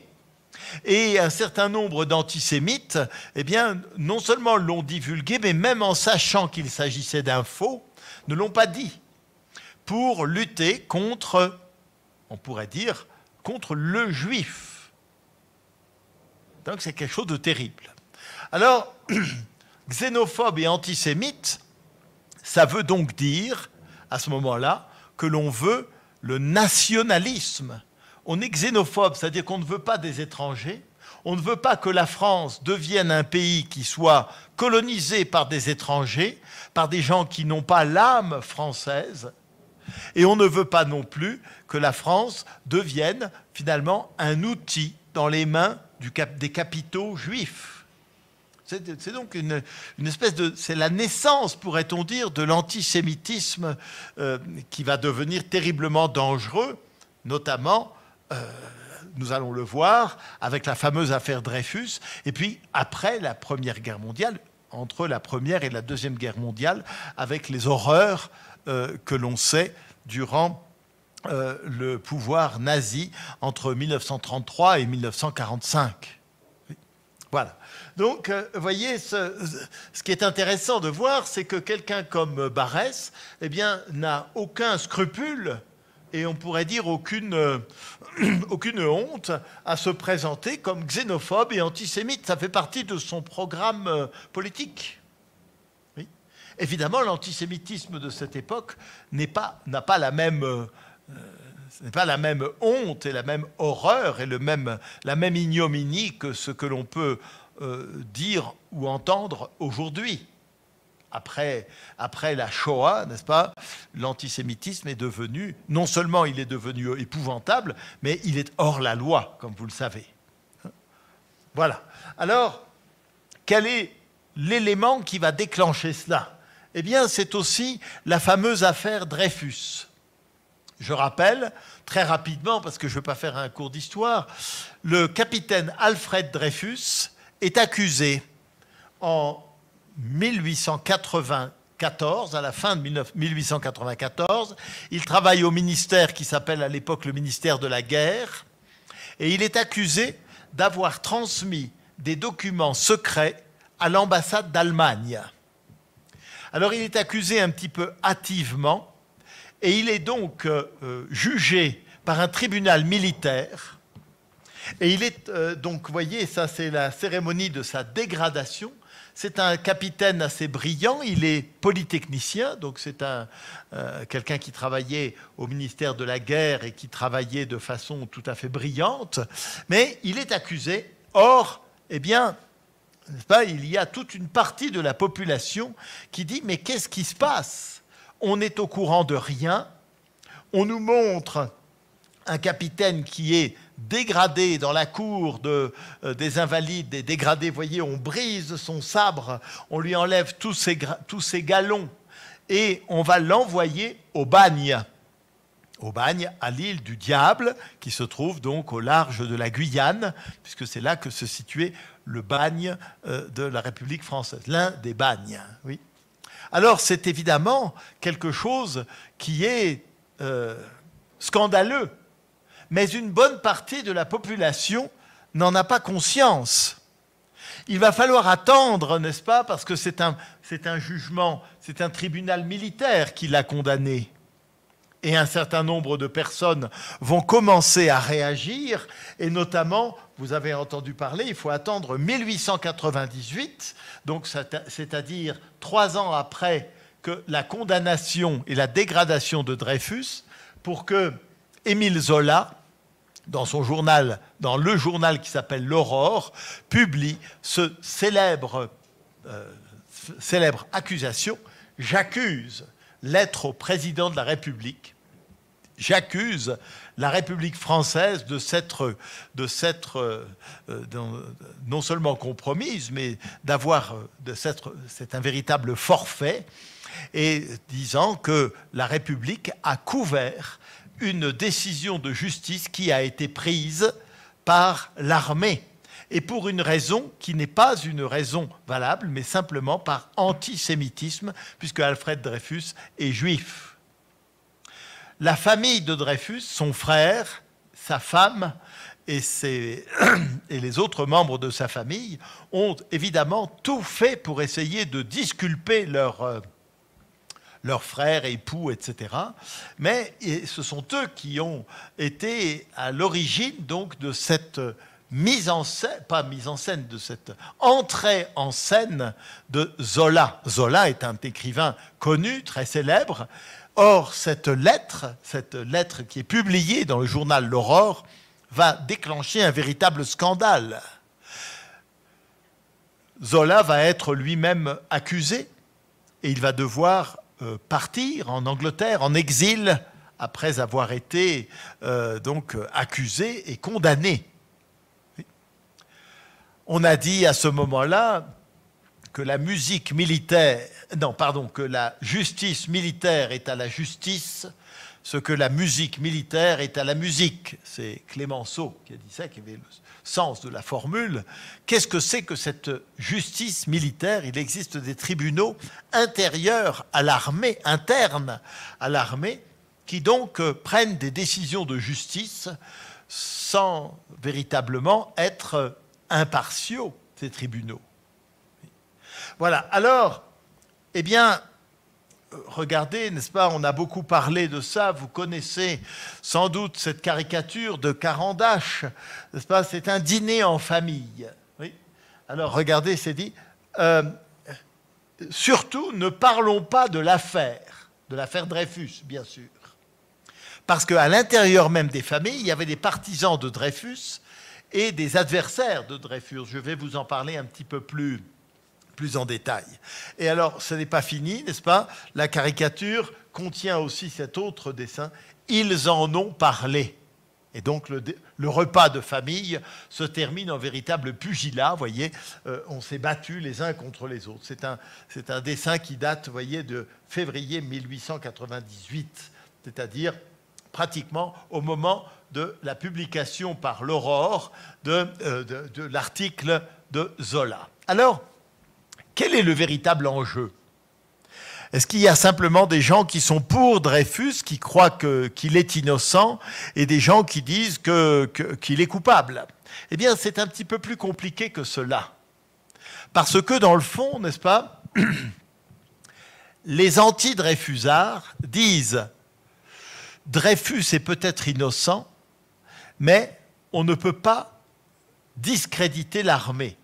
Et un certain nombre d'antisémites, eh bien, non seulement l'ont divulgué, mais même en sachant qu'il s'agissait d'un faux, ne l'ont pas dit, pour lutter contre, on pourrait dire, contre le juif. C'est quelque chose de terrible. Alors, xénophobe et antisémite, ça veut donc dire, à ce moment-là, que l'on veut le nationalisme. On est xénophobe, c'est-à-dire qu'on ne veut pas des étrangers, on ne veut pas que la France devienne un pays qui soit colonisé par des étrangers, par des gens qui n'ont pas l'âme française, et on ne veut pas non plus que la France devienne finalement un outil dans les mains des capitaux juifs. C'est donc une, espèce de... C'est la naissance, pourrait-on dire, de l'antisémitisme euh, qui va devenir terriblement dangereux, notamment, euh, nous allons le voir, avec la fameuse affaire Dreyfus, et puis après la Première Guerre mondiale, entre la Première et la Deuxième Guerre mondiale, avec les horreurs euh, que l'on sait durant euh, le pouvoir nazi entre 1933 et 1945. Voilà. Donc, euh, vous voyez, ce, qui est intéressant de voir, c'est que quelqu'un comme Barès eh bien, n'a aucun scrupule et on pourrait dire aucune, euh, honte à se présenter comme xénophobe et antisémite. Ça fait partie de son programme politique. Évidemment, l'antisémitisme de cette époque n'a pas, pas la même Ce n'est pas la même honte et la même horreur et le même, la même ignominie que ce que l'on peut euh, dire ou entendre aujourd'hui. Après, après la Shoah, n'est-ce pas, l'antisémitisme est devenu, non seulement il est devenu épouvantable, mais il est hors la loi, comme vous le savez. Voilà. Alors, quel est l'élément qui va déclencher cela? Eh bien, c'est aussi la fameuse affaire Dreyfus. Je rappelle, très rapidement, parce que je ne veux pas faire un cours d'histoire, le capitaine Alfred Dreyfus est accusé en 1894, à la fin de 1894. Il travaille au ministère qui s'appelle à l'époque le ministère de la guerre, et il est accusé d'avoir transmis des documents secrets à l'ambassade d'Allemagne. Alors il est accusé un petit peu hâtivement, et il est donc euh, euh, jugé par un tribunal militaire. Et il est euh, donc, vous voyez, ça c'est la cérémonie de sa dégradation. C'est un capitaine assez brillant, il est polytechnicien, donc c'est un, quelqu'un qui travaillait au ministère de la Guerre et qui travaillait de façon tout à fait brillante, mais il est accusé. Or, eh bien, pas, il y a toute une partie de la population qui dit mais qu'est-ce qui se passe? On n'est au courant de rien, on nous montre un capitaine qui est dégradé dans la cour euh, des invalides, des dégradés, voyez, on brise son sabre, on lui enlève tous ses, tous ses galons et on va l'envoyer au bagne, au bagne à l'île du Diable, qui se trouve donc au large de la Guyane, puisque c'est là que se situait le bagne euh, de la République française, l'un des bagnes. Oui alors c'est évidemment quelque chose qui est euh, scandaleux. Mais une bonne partie de la population n'en a pas conscience. Il va falloir attendre, n'est-ce pas, parce que c'est un, un jugement, c'est un tribunal militaire qui l'a condamné et un certain nombre de personnes vont commencer à réagir, et notamment, vous avez entendu parler, il faut attendre 1898, donc c'est-à-dire trois ans après que la condamnation et la dégradation de Dreyfus, pour que Émile Zola, dans son journal, dans le journal qui s'appelle L'Aurore, publie ce célèbre, euh, célèbre accusation J'accuse lettre au président de la République. J'accuse la République française de s'être, s'être euh, non seulement compromise, mais d'avoir, de s'être, c'est un véritable forfait, et disant que la République a couvert une décision de justice qui a été prise par l'armée et pour une raison qui n'est pas une raison valable, mais simplement par antisémitisme, puisque Alfred Dreyfus est juif. La famille de Dreyfus, son frère, sa femme et, les autres membres de sa famille ont évidemment tout fait pour essayer de disculper leur, euh, leurs frères, époux, etc. Mais ce sont eux qui ont été à l'origine donc de cette mise en scène, pas mise en scène, de cette entrée en scène de Zola. Zola est un écrivain connu, très célèbre. Or, cette lettre, cette lettre qui est publiée dans le journal L'Aurore, va déclencher un véritable scandale. Zola va être lui-même accusé et il va devoir euh, partir en Angleterre, en exil, après avoir été euh, donc accusé et condamné on a dit à ce moment-là que la musique militaire, non, pardon, que la justice militaire est à la justice, ce que la musique militaire est à la musique. C'est Clémenceau qui a dit ça, qui avait le sens de la formule. Qu'est-ce que c'est que cette justice militaire? Il existe des tribunaux intérieurs à l'armée, internes à l'armée, qui donc prennent des décisions de justice sans véritablement être impartiaux, ces tribunaux. Voilà. Alors, eh bien, regardez, n'est-ce pas, on a beaucoup parlé de ça, vous connaissez sans doute cette caricature de Carandache, n'est-ce pas, c'est un dîner en famille. Oui. Alors, regardez, c'est dit, euh, surtout, ne parlons pas de l'affaire, de l'affaire Dreyfus, bien sûr. Parce qu'à l'intérieur même des familles, il y avait des partisans de Dreyfus et des adversaires de Dreyfus. Je vais vous en parler un petit peu plus, plus en détail. Et alors, ce n'est pas fini, n'est-ce pas? La caricature contient aussi cet autre dessin. Ils en ont parlé. Et donc le, repas de famille se termine en véritable pugilat. Vous voyez, euh, on s'est battus les uns contre les autres. C'est un, un, dessin qui date, vous voyez, de février 1898, c'est-à-dire pratiquement au moment de la publication par l'Aurore de, euh, de l'article de Zola. Alors, quel est le véritable enjeu? Est-ce qu'il y a simplement des gens qui sont pour Dreyfus, qui croient qu'il est innocent, et des gens qui disent qu'il est coupable? Eh bien, c'est un petit peu plus compliqué que cela. Parce que, dans le fond, n'est-ce pas, les anti-Dreyfusards disent Dreyfus est peut-être innocent, mais on ne peut pas discréditer l'armée.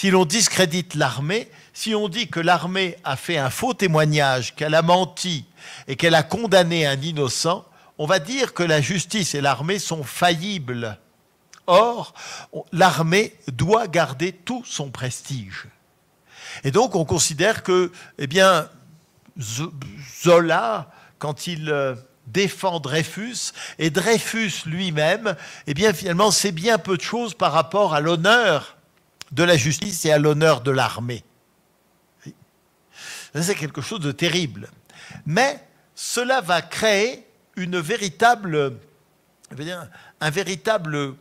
Si l'on discrédite l'armée, si on dit que l'armée a fait un faux témoignage, qu'elle a menti et qu'elle a condamné un innocent, on va dire que la justice et l'armée sont faillibles. Or, l'armée doit garder tout son prestige. Et donc, on considère que, eh bien, Zola, quand il euh, défend Dreyfus, et Dreyfus lui-même, eh bien, finalement, c'est bien peu de choses par rapport à l'honneur de la justice et à l'honneur de l'armée. C'est quelque chose de terrible. Mais cela va créer une véritable, un véritable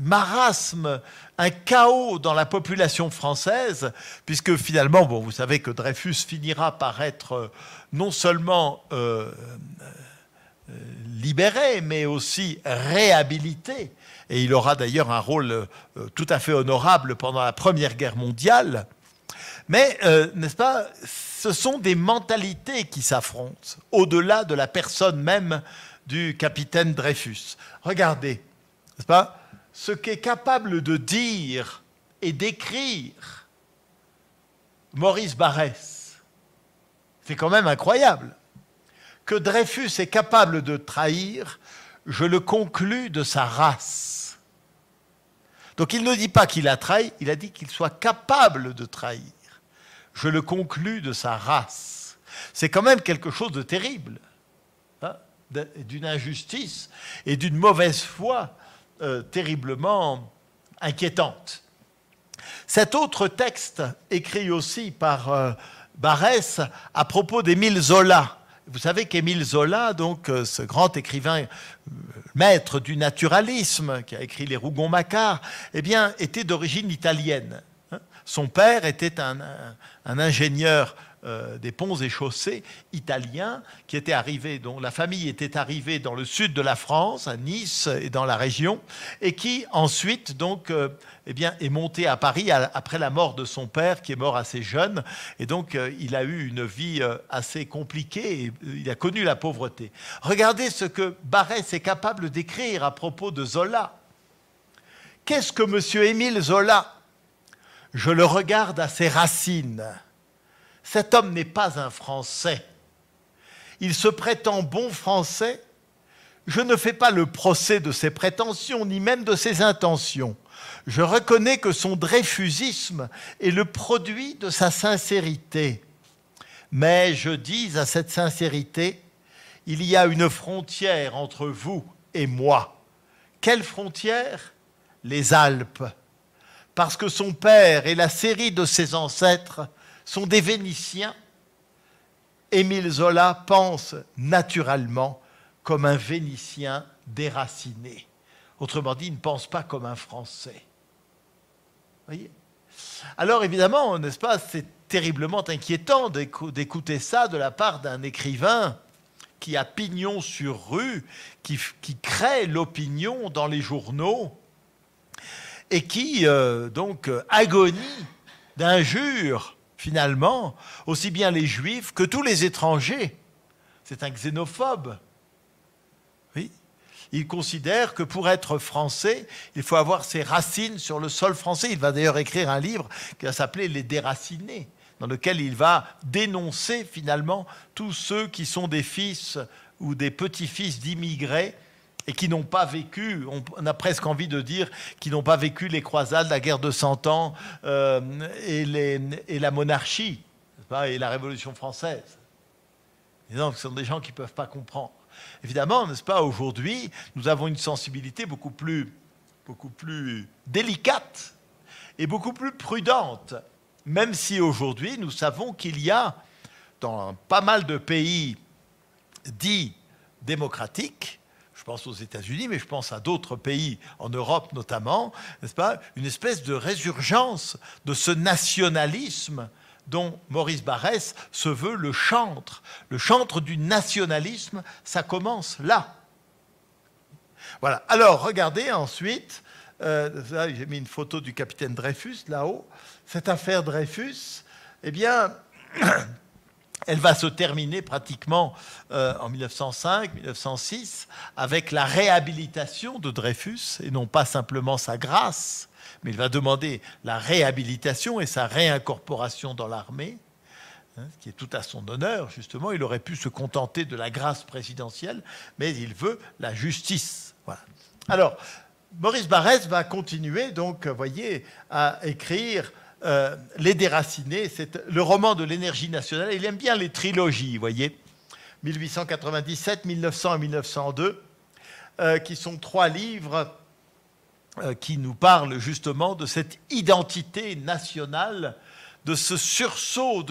marasme, un chaos dans la population française, puisque finalement, bon, vous savez que Dreyfus finira par être euh, non seulement euh, euh, libéré, mais aussi réhabilité. Et il aura d'ailleurs un rôle tout à fait honorable pendant la Première Guerre mondiale. Mais, euh, n'est-ce pas, ce sont des mentalités qui s'affrontent, au-delà de la personne même du capitaine Dreyfus. Regardez, n'est-ce pas, ce qu'est capable de dire et d'écrire Maurice Barrès. C'est quand même incroyable. Que Dreyfus est capable de trahir, je le conclus de sa race. Donc il ne dit pas qu'il a trahi, il a dit qu'il soit capable de trahir je le conclus de sa race. C'est quand même quelque chose de terrible, hein, d'une injustice et d'une mauvaise foi euh, terriblement inquiétante. Cet autre texte, écrit aussi par euh, Barès à propos d'Émile Zola, vous savez qu'Émile Zola, donc euh, ce grand écrivain maître du naturalisme qui a écrit les Rougon-Macquart, eh bien, était d'origine italienne. Son père était un, ingénieur euh, des ponts et chaussées italien qui était arrivé, dont la famille était arrivée dans le sud de la France, à Nice et dans la région, et qui ensuite donc euh, eh bien, est monté à Paris après la mort de son père qui est mort assez jeune, et donc euh, il a eu une vie assez compliquée, et il a connu la pauvreté. Regardez ce que Barès est capable d'écrire à propos de Zola. Qu'est-ce que M. Émile Zola? Je le regarde à ses racines. Cet homme n'est pas un Français. Il se prétend bon Français. Je ne fais pas le procès de ses prétentions, ni même de ses intentions. Je reconnais que son dreyfusisme est le produit de sa sincérité. Mais je dis à cette sincérité, il y a une frontière entre vous et moi. Quelle frontière? Les Alpes parce que son père et la série de ses ancêtres sont des Vénitiens, Émile Zola pense naturellement comme un Vénitien déraciné. Autrement dit, il ne pense pas comme un Français. Alors évidemment, n'est-ce pas, c'est terriblement inquiétant d'écouter ça de la part d'un écrivain qui a pignon sur rue, qui, crée l'opinion dans les journaux, et qui euh, donc agonie d'injures finalement, aussi bien les juifs que tous les étrangers. C'est un xénophobe. Oui. Il considère que pour être français, il faut avoir ses racines sur le sol français. Il va d'ailleurs écrire un livre qui va s'appeler Les déracinés, dans lequel il va dénoncer finalement tous ceux qui sont des fils ou des petits-fils d'immigrés et qui n'ont pas vécu, on a presque envie de dire, qui n'ont pas vécu les croisades, la guerre de Cent Ans euh, et, la monarchie et la Révolution française. Donc, ce sont des gens qui ne peuvent pas comprendre. Évidemment, n'est-ce pas, aujourd'hui, nous avons une sensibilité beaucoup plus, beaucoup plus délicate et beaucoup plus prudente, même si aujourd'hui, nous savons qu'il y a, dans pas mal de pays dits démocratiques, pense aux États-Unis, mais je pense à d'autres pays, en Europe notamment, n'est-ce pas, une espèce de résurgence de ce nationalisme dont Maurice Barrès se veut le chantre. Le chantre du nationalisme, ça commence là. Voilà. Alors, regardez ensuite, euh, j'ai mis une photo du capitaine Dreyfus là-haut. Cette affaire Dreyfus, eh bien, elle va se terminer pratiquement euh, en 1905-1906 avec la réhabilitation de Dreyfus, et non pas simplement sa grâce, mais il va demander la réhabilitation et sa réincorporation dans l'armée, hein, ce qui est tout à son honneur, justement. Il aurait pu se contenter de la grâce présidentielle, mais il veut la justice. Voilà. Alors, Maurice Barrès va continuer, donc, voyez, à écrire euh, Les Déracinés, c'est le roman de l'énergie nationale. Il aime bien les trilogies, vous voyez, 1897, 1900 et 1902, euh, qui sont trois livres euh, qui nous parle justement de cette identité nationale, de ce sursaut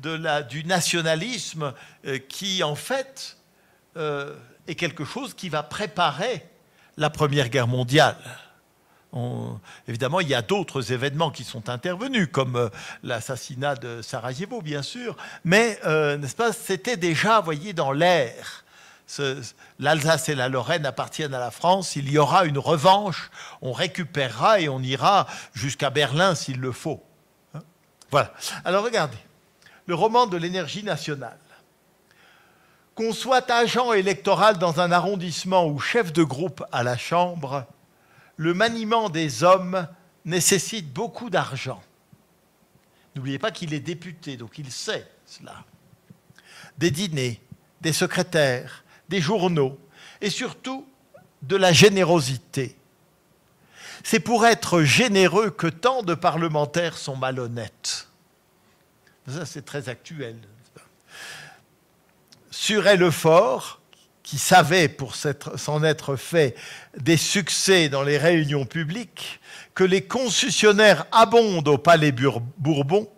du nationalisme qui en fait est quelque chose qui va préparer la Première Guerre mondiale. Évidemment, il y a d'autres événements qui sont intervenus, comme l'assassinat de Sarajevo, bien sûr, mais pas, c'était déjà, voyez, dans l'air l'Alsace et la Lorraine appartiennent à la France, il y aura une revanche, on récupérera et on ira jusqu'à Berlin s'il le faut. Hein? Voilà. Alors regardez, le roman de l'énergie nationale. Qu'on soit agent électoral dans un arrondissement ou chef de groupe à la Chambre, le maniement des hommes nécessite beaucoup d'argent. N'oubliez pas qu'il est député, donc il sait cela. Des dîners, des secrétaires, des journaux et surtout de la générosité. C'est pour être généreux que tant de parlementaires sont malhonnêtes. Ça, c'est très actuel. Suret Lefort, qui savait, pour s'en être fait, des succès dans les réunions publiques, que les concessionnaires abondent au Palais Bourbon,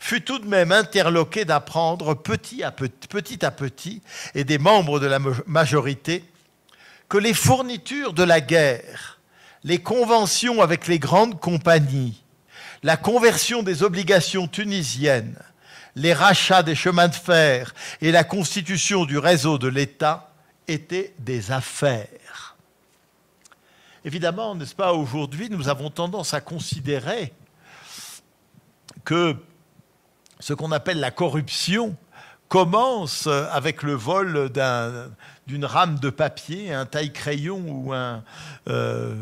fut tout de même interloqué d'apprendre petit à petit, petit à petit, et des membres de la majorité, que les fournitures de la guerre, les conventions avec les grandes compagnies, la conversion des obligations tunisiennes, les rachats des chemins de fer et la constitution du réseau de l'État étaient des affaires. Évidemment, n'est-ce pas, aujourd'hui, nous avons tendance à considérer que ce qu'on appelle la corruption commence avec le vol d'une rame de papier, un taille-crayon ou, un, euh,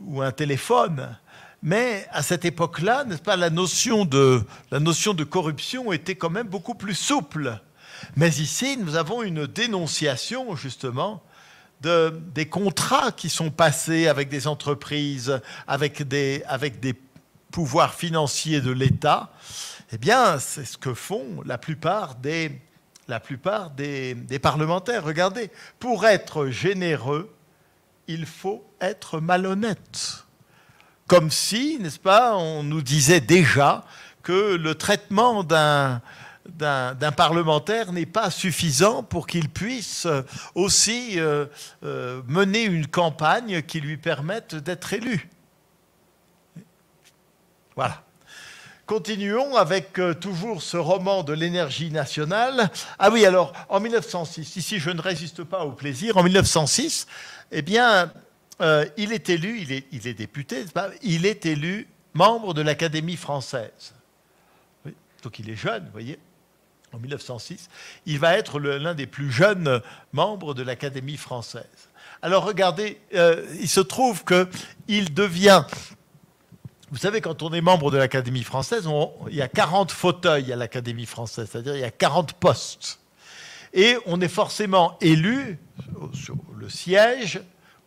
ou un téléphone. Mais à cette époque-là, n'est-ce pas, la notion, de, la notion de corruption était quand même beaucoup plus souple. Mais ici, nous avons une dénonciation, justement, de, des contrats qui sont passés avec des entreprises, avec des, pouvoirs financiers de l'État, eh bien, c'est ce que font la plupart des, parlementaires. Regardez, pour être généreux, il faut être malhonnête. Comme si, n'est-ce pas, on nous disait déjà que le traitement d'un d'un parlementaire n'est pas suffisant pour qu'il puisse aussi euh, euh, mener une campagne qui lui permette d'être élu. Voilà. Continuons avec euh, toujours ce roman de l'énergie nationale. Ah oui, alors, en 1906, ici je ne résiste pas au plaisir, en 1906, eh bien, euh, il est élu, il est, il est député, il est élu membre de l'Académie française. donc il est jeune, vous voyez, en 1906. Il va être l'un des plus jeunes membres de l'Académie française. Alors regardez, euh, il se trouve qu'il devient vous savez, quand on est membre de l'Académie française, il y a 40 fauteuils à l'Académie française, c'est-à-dire il y a 40 postes. et on est forcément élu sur le siège,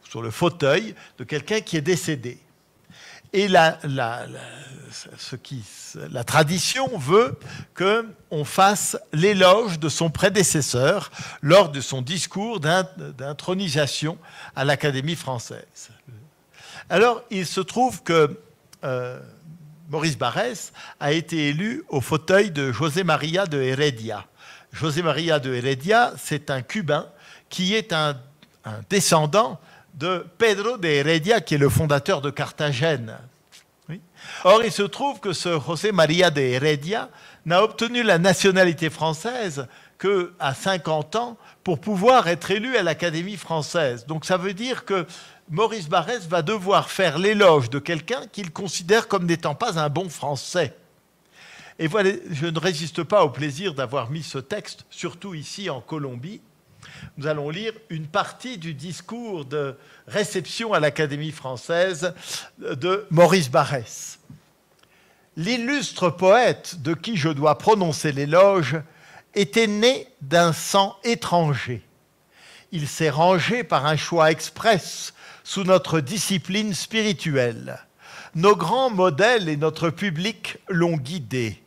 sur le fauteuil de quelqu'un qui est décédé. Et la, ce qui, la tradition veut qu'on fasse l'éloge de son prédécesseur lors de son discours d'intronisation à l'Académie française. Alors, il se trouve que euh, Maurice Barrès a été élu au fauteuil de José María de Heredia. José María de Heredia, c'est un Cubain qui est un, descendant de Pedro de Heredia, qui est le fondateur de Carthagène. Or, il se trouve que ce José María de Heredia n'a obtenu la nationalité française qu'à 50 ans pour pouvoir être élu à l'Académie française. Donc ça veut dire que Maurice Barrès va devoir faire l'éloge de quelqu'un qu'il considère comme n'étant pas un bon français. Et voilà, je ne résiste pas au plaisir d'avoir mis ce texte, surtout ici en Colombie. Nous allons lire une partie du discours de réception à l'Académie française de Maurice Barrès. L'illustre poète de qui je dois prononcer l'éloge était né d'un sang étranger. Il s'est rangé par un choix express sous notre discipline spirituelle. Nos grands modèles et notre public l'ont guidé.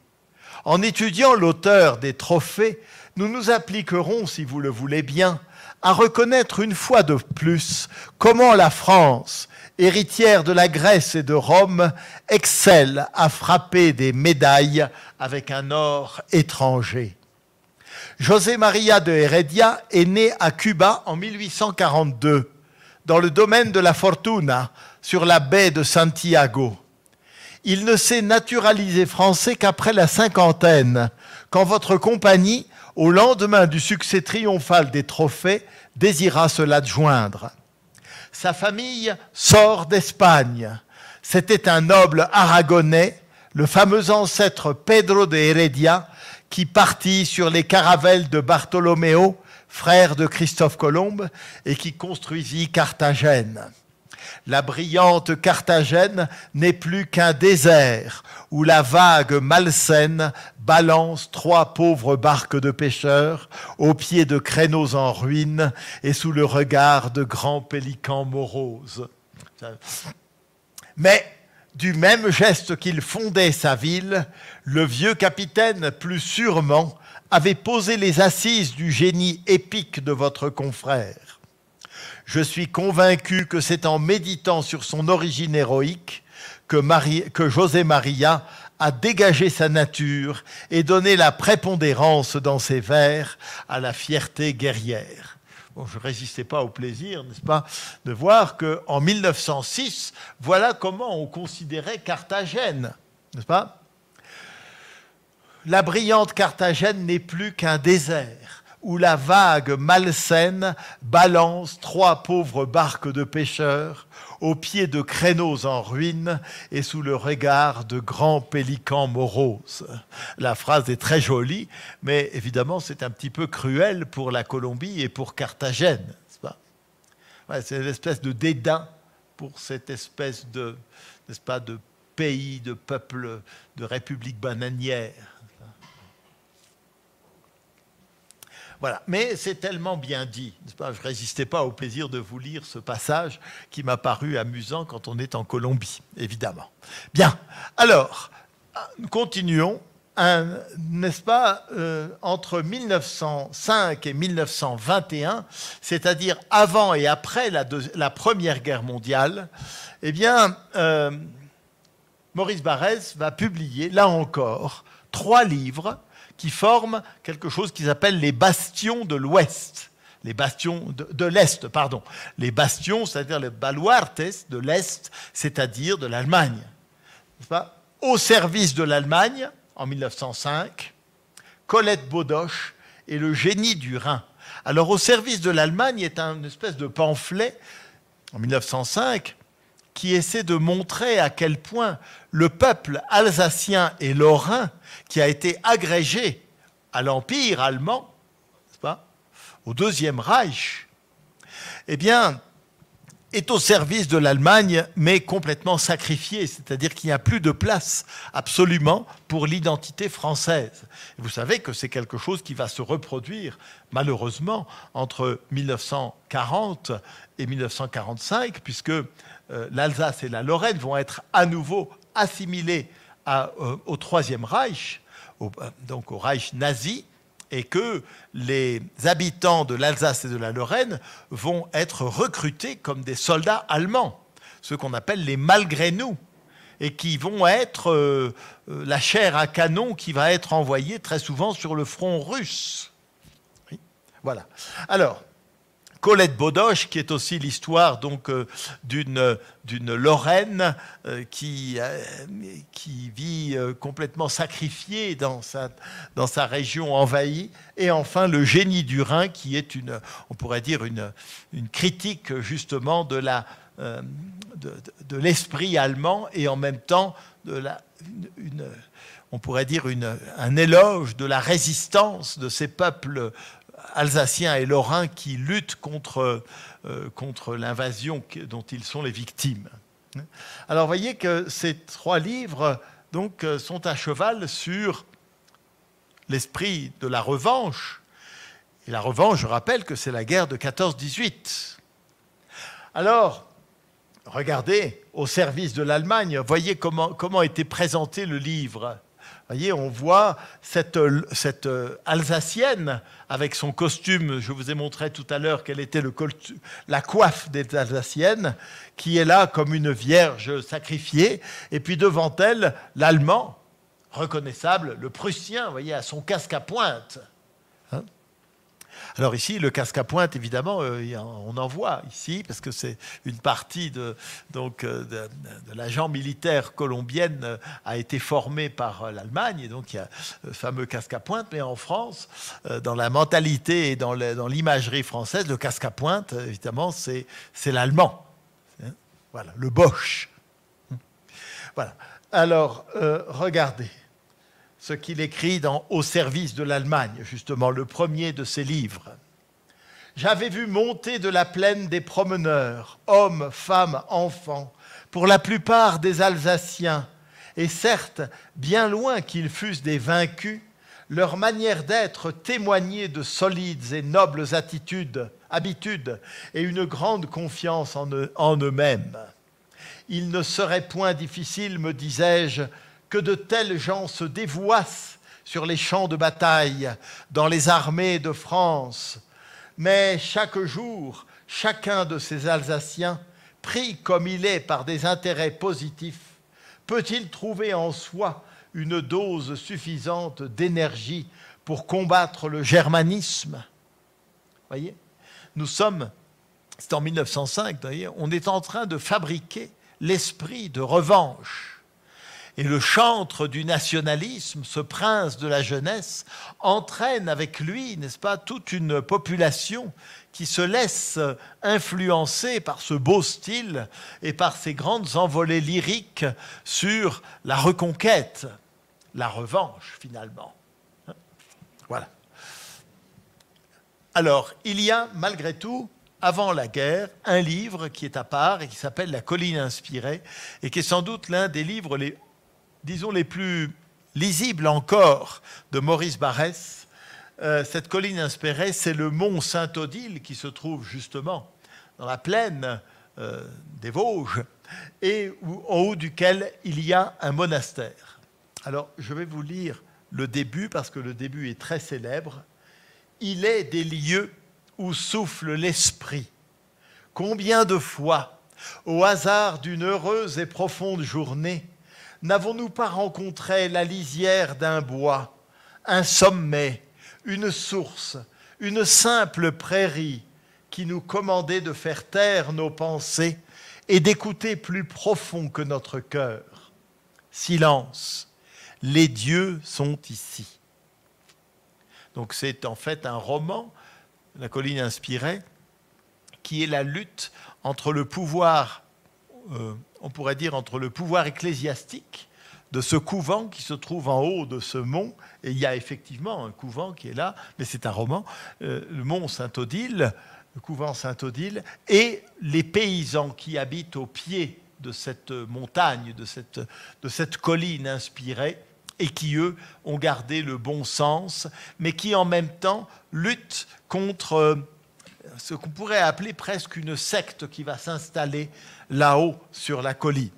En étudiant l'auteur des trophées, nous nous appliquerons, si vous le voulez bien, à reconnaître une fois de plus comment la France, héritière de la Grèce et de Rome, excelle à frapper des médailles avec un or étranger. José María de Heredia est né à Cuba en 1842 dans le domaine de la fortuna, sur la baie de Santiago. Il ne s'est naturalisé français qu'après la cinquantaine, quand votre compagnie, au lendemain du succès triomphal des trophées, désira se l'adjoindre. Sa famille sort d'Espagne. C'était un noble aragonais, le fameux ancêtre Pedro de Heredia, qui partit sur les caravelles de Bartolomeo frère de Christophe Colomb, et qui construisit Carthagène. La brillante Carthagène n'est plus qu'un désert où la vague malsaine balance trois pauvres barques de pêcheurs au pied de créneaux en ruine et sous le regard de grands pélicans moroses. Mais du même geste qu'il fondait sa ville, le vieux capitaine, plus sûrement, avait posé les assises du génie épique de votre confrère. Je suis convaincu que c'est en méditant sur son origine héroïque que, José Maria a dégagé sa nature et donné la prépondérance dans ses vers à la fierté guerrière. Je ne résistais pas au plaisir, n'est-ce pas, de voir qu'en 1906, voilà comment on considérait Carthagène, n'est-ce pas? La brillante Carthagène n'est plus qu'un désert où la vague malsaine balance trois pauvres barques de pêcheurs au pied de créneaux en ruine et sous le regard de grands pélicans moroses. La phrase est très jolie, mais évidemment c'est un petit peu cruel pour la Colombie et pour Carthagène. C'est une espèce de dédain pour cette espèce de, n'est-ce pas, de pays, de peuple, de république bananière. Voilà. Mais c'est tellement bien dit. je ne résistais pas au plaisir de vous lire ce passage qui m'a paru amusant quand on est en Colombie, évidemment. Bien. Alors, continuons. N'est-ce pas, euh, entre 1905 et 1921, c'est-à-dire avant et après la, Première Guerre mondiale, eh bien, euh, Maurice Barrès va publier, là encore, trois livres qui forment quelque chose qu'ils appellent les bastions de l'Ouest. Les bastions de, l'Est, pardon. Les bastions, c'est-à-dire les baluartes de l'Est, c'est-à-dire de l'Allemagne. Au service de l'Allemagne, en 1905, Colette Baudoche et le génie du Rhin. Alors, au service de l'Allemagne est un espèce de pamphlet, en 1905, qui essaie de montrer à quel point le peuple alsacien et lorrain, qui a été agrégé à l'Empire allemand, au Deuxième Reich, eh bien, est au service de l'Allemagne, mais complètement sacrifié, c'est-à-dire qu'il n'y a plus de place absolument pour l'identité française. vous savez que c'est quelque chose qui va se reproduire, malheureusement, entre 1940 et 1945, puisque l'Alsace et la Lorraine vont être à nouveau assimilées euh, au Troisième Reich, euh, donc au Reich nazi, et que les habitants de l'Alsace et de la Lorraine vont être recrutés comme des soldats allemands, ce qu'on appelle les malgré nous, et qui vont être euh, euh, la chair à canon qui va être envoyée très souvent sur le front russe. Voilà. Alors, Colette Baudoche, qui est aussi l'histoire euh, d'une Lorraine euh, qui euh, qui vit complètement sacrifiée dans sa dans région envahie, et enfin le génie du Rhin, qui est une on pourrait dire une critique justement de l'esprit allemand et en même temps de la on pourrait dire une, un éloge de la résistance de ces peuples alsaciens et lorrains qui luttent contre, euh, contre l'invasion dont ils sont les victimes. Alors voyez que ces trois livres donc, euh, sont à cheval sur l'esprit de la revanche. Et la revanche, je rappelle que c'est la guerre de 14-18. Alors, regardez, au service de l'Allemagne, voyez comment, comment était présenté le livre voyez, on voit cette, cette, Alsacienne avec son costume, je vous ai montré tout à l'heure quelle était la coiffe des Alsaciennes, qui est là comme une vierge sacrifiée, et puis devant elle, l'Allemand, reconnaissable, le Prussien, vous voyez, à son casque à pointe. Alors ici, le casque à pointe, évidemment, euh, on en voit ici, parce que c'est une partie de, donc, euh, de, l'agent militaire colombienne euh, a été formée par l'Allemagne, et donc il y a le fameux casque à pointe, mais en France, dans la mentalité et dans l'imagerie française, le casque à pointe, évidemment, c'est l'allemand. Hein, voilà, le Bosch. Voilà. Alors, regardez ce qu'il écrit dans Au service de l'Allemagne, justement, le premier de ses livres. J'avais vu monter de la plaine des promeneurs, hommes, femmes, enfants, pour la plupart des Alsaciens, et certes, bien loin qu'ils fussent des vaincus, leur manière d'être témoignait de solides et nobles attitudes, habitudes et une grande confiance en eux-mêmes. Il ne serait point difficile, me disais-je, que de tels gens se dévoissent sur les champs de bataille, dans les armées de France. Mais chaque jour, chacun de ces Alsaciens, pris comme il est par des intérêts positifs, peut-il trouver en soi une dose suffisante d'énergie pour combattre le germanisme? Voyez Nous sommes, c'est en 1905, on est en train de fabriquer l'esprit de revanche et le chantre du nationalisme, ce prince de la jeunesse, entraîne avec lui, n'est-ce pas, toute une population qui se laisse influencer par ce beau style et par ces grandes envolées lyriques sur la reconquête, la revanche finalement. Voilà. Alors, il y a malgré tout avant la guerre, un livre qui est à part et qui s'appelle La colline inspirée et qui est sans doute l'un des livres les disons, les plus lisibles encore de Maurice Barrès. Euh, cette colline inspirée, c'est le mont Saint-Odile qui se trouve justement dans la plaine euh, des Vosges et en haut duquel il y a un monastère. Alors, je vais vous lire le début parce que le début est très célèbre. Il est des lieux où souffle l'esprit. Combien de fois, au hasard d'une heureuse et profonde journée, n'avons-nous pas rencontré la lisière d'un bois, un sommet, une source, une simple prairie qui nous commandait de faire taire nos pensées et d'écouter plus profond que notre cœur? Silence, les dieux sont ici. Donc c'est en fait un roman, La colline inspirée, qui est la lutte entre le pouvoir euh, on pourrait dire, entre le pouvoir ecclésiastique de ce couvent qui se trouve en haut de ce mont, et il y a effectivement un couvent qui est là, mais c'est un roman, euh, le mont Saint-Odile, le couvent Saint-Odile, et les paysans qui habitent au pied de cette montagne, de cette, de cette colline inspirée, et qui, eux, ont gardé le bon sens, mais qui, en même temps, luttent contre euh, ce qu'on pourrait appeler presque une secte qui va s'installer là-haut sur la colline.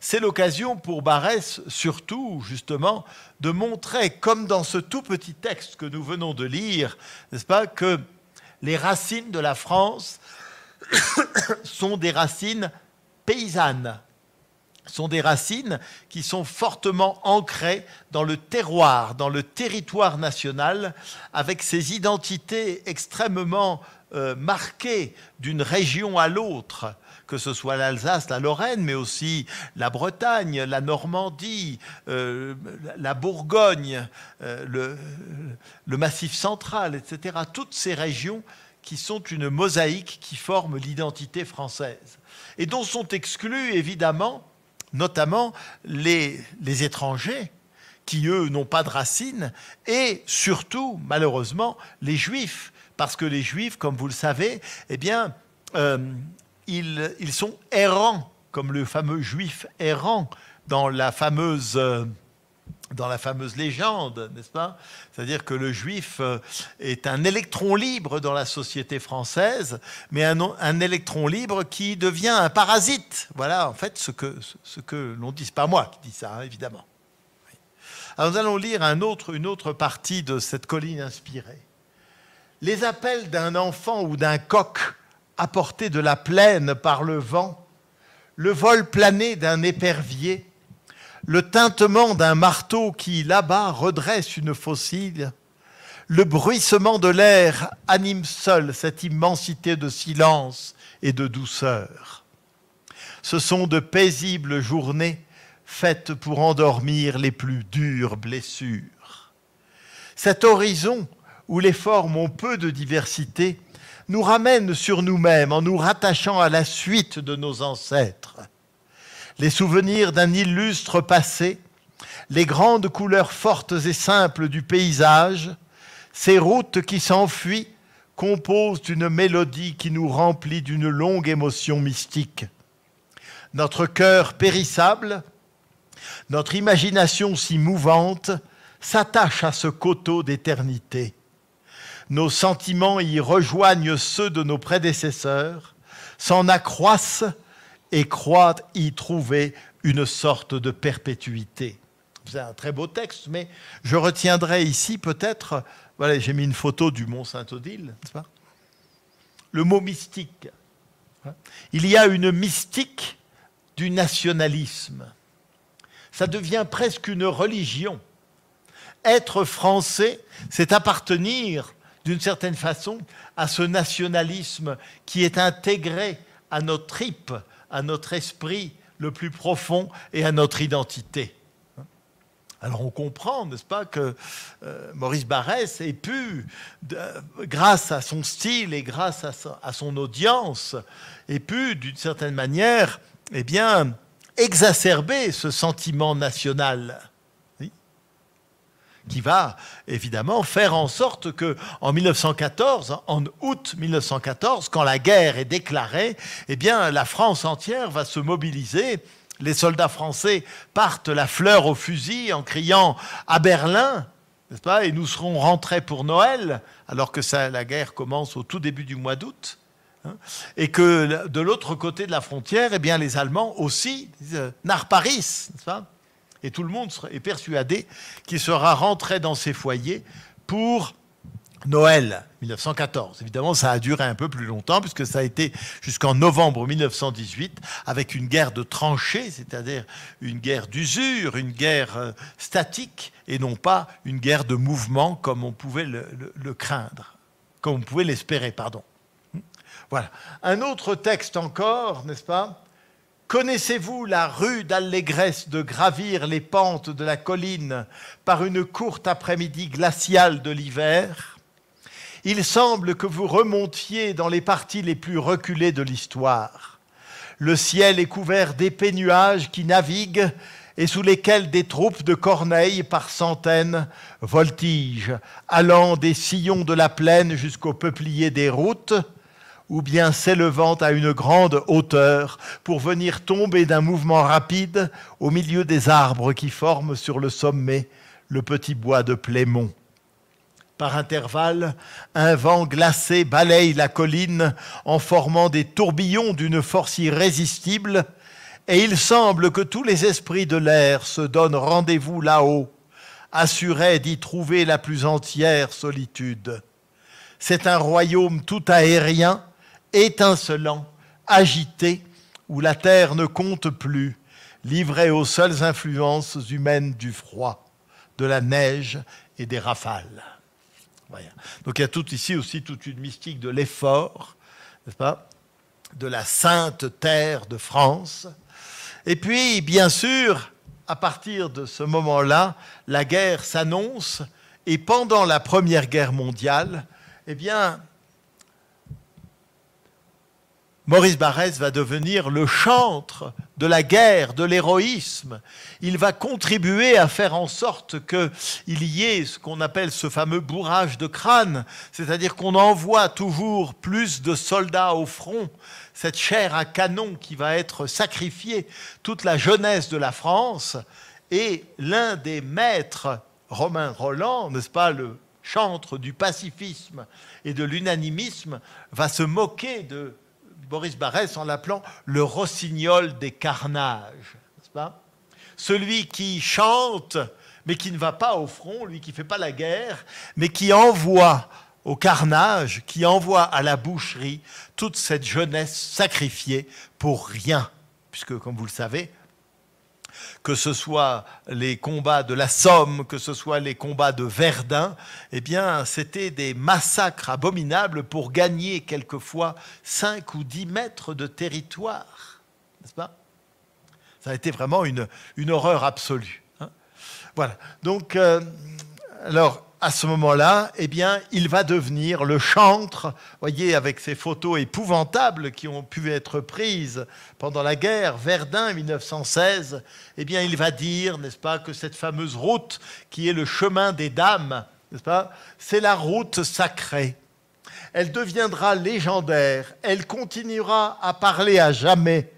C'est l'occasion pour Barès, surtout, justement, de montrer, comme dans ce tout petit texte que nous venons de lire, n'est-ce pas, que les racines de la France sont des racines paysannes, sont des racines qui sont fortement ancrées dans le terroir, dans le territoire national, avec ces identités extrêmement euh, marquées d'une région à l'autre, que ce soit l'Alsace, la Lorraine, mais aussi la Bretagne, la Normandie, euh, la Bourgogne, euh, le, le, Massif central, etc. Toutes ces régions qui sont une mosaïque qui forme l'identité française et dont sont exclus évidemment notamment les, les étrangers qui, eux, n'ont pas de racines, et surtout, malheureusement, les juifs, parce que les juifs, comme vous le savez, eh bien, euh, ils, ils, sont errants, comme le fameux juif errant dans la fameuse... Euh, dans la fameuse légende, n'est-ce pas? C'est-à-dire que le juif euh, est un électron libre dans la société française, mais un, électron libre qui devient un parasite. Voilà, en fait, ce que, ce que l'on dit. Ce pas moi qui dis ça, hein, évidemment. Alors nous allons lire une autre partie de cette colline inspirée. Les appels d'un enfant ou d'un coq apportés de la plaine par le vent, le vol plané d'un épervier, le tintement d'un marteau qui, là-bas, redresse une fossile, le bruissement de l'air anime seul cette immensité de silence et de douceur. Ce sont de paisibles journées faites pour endormir les plus dures blessures. Cet horizon où les formes ont peu de diversité nous ramène sur nous-mêmes en nous rattachant à la suite de nos ancêtres les souvenirs d'un illustre passé, les grandes couleurs fortes et simples du paysage, ces routes qui s'enfuient composent une mélodie qui nous remplit d'une longue émotion mystique. Notre cœur périssable, notre imagination si mouvante, s'attache à ce coteau d'éternité. Nos sentiments y rejoignent ceux de nos prédécesseurs, s'en accroissent et croient y trouver une sorte de perpétuité. C'est un très beau texte, mais je retiendrai ici peut-être, voilà, j'ai mis une photo du Mont Saint-Odile, pas? Le mot mystique. Il y a une mystique du nationalisme. Ça devient presque une religion. Être français, c'est appartenir d'une certaine façon à ce nationalisme qui est intégré à nos tripes, à notre esprit le plus profond et à notre identité. Alors on comprend, n'est-ce pas, que euh, Maurice Barrès ait pu, grâce à son style et grâce à, son audience, ait pu, d'une certaine manière, eh bien, exacerber ce sentiment national qui va évidemment faire en sorte que en 1914, en août 1914, quand la guerre est déclarée, eh bien la France entière va se mobiliser. Les soldats français partent la fleur au fusil en criant à Berlin, n'est-ce pas Et nous serons rentrés pour Noël, alors que la guerre commence au tout début du mois d'août. Hein, et que de l'autre côté de la frontière, eh bien, les Allemands aussi disent euh, Nar Paris, n'est-ce pas et tout le monde est persuadé qu'il sera rentré dans ses foyers pour Noël 1914. Évidemment, ça a duré un peu plus longtemps, puisque ça a été jusqu'en novembre 1918, avec une guerre de tranchées, c'est-à-dire une guerre d'usure, une guerre euh, statique, et non pas une guerre de mouvement comme on pouvait le, le craindre, comme on pouvait l'espérer, pardon. Voilà. Un autre texte encore, n'est-ce pas? Connaissez-vous la rude allégresse de gravir les pentes de la colline par une courte après-midi glaciale de l'hiver? Il semble que vous remontiez dans les parties les plus reculées de l'histoire. Le ciel est couvert d'épais nuages qui naviguent et sous lesquels des troupes de corneilles par centaines voltigent, allant des sillons de la plaine jusqu'aux peupliers des routes, ou bien s'élevant à une grande hauteur pour venir tomber d'un mouvement rapide au milieu des arbres qui forment sur le sommet le petit bois de Plémont. Par intervalles, un vent glacé balaye la colline en formant des tourbillons d'une force irrésistible, et il semble que tous les esprits de l'air se donnent rendez-vous là-haut, assurés d'y trouver la plus entière solitude. C'est un royaume tout aérien, étincelant, agité, où la terre ne compte plus, livrée aux seules influences humaines du froid, de la neige et des rafales. Donc il y a tout ici aussi toute une mystique de l'effort, n'est-ce pas, de la sainte terre de France. Et puis, bien sûr, à partir de ce moment-là, la guerre s'annonce et pendant la Première Guerre mondiale, eh bien, Maurice Barrès va devenir le chantre de la guerre, de l'héroïsme. Il va contribuer à faire en sorte qu'il y ait ce qu'on appelle ce fameux bourrage de crâne, c'est-à-dire qu'on envoie toujours plus de soldats au front, cette chair à canon qui va être sacrifiée, toute la jeunesse de la France, et l'un des maîtres, Romain Roland, n'est-ce pas, le chantre du pacifisme et de l'unanimisme, va se moquer de Boris Barès en l'appelant le rossignol des carnages. Pas? Celui qui chante, mais qui ne va pas au front, lui qui ne fait pas la guerre, mais qui envoie au carnage, qui envoie à la boucherie toute cette jeunesse sacrifiée pour rien. Puisque, comme vous le savez, que ce soit les combats de la Somme, que ce soit les combats de Verdun, eh bien, c'était des massacres abominables pour gagner quelquefois 5 ou 10 mètres de territoire. N'est-ce pas? Ça a été vraiment une, horreur absolue. Hein. voilà. Donc, euh, alors, à ce moment-là, eh bien, il va devenir le chantre, voyez, avec ces photos épouvantables qui ont pu être prises pendant la guerre, Verdun 1916, eh bien, il va dire, n'est-ce pas, que cette fameuse route qui est le chemin des dames, n'est-ce pas, c'est la route sacrée. Elle deviendra légendaire, elle continuera à parler à jamais,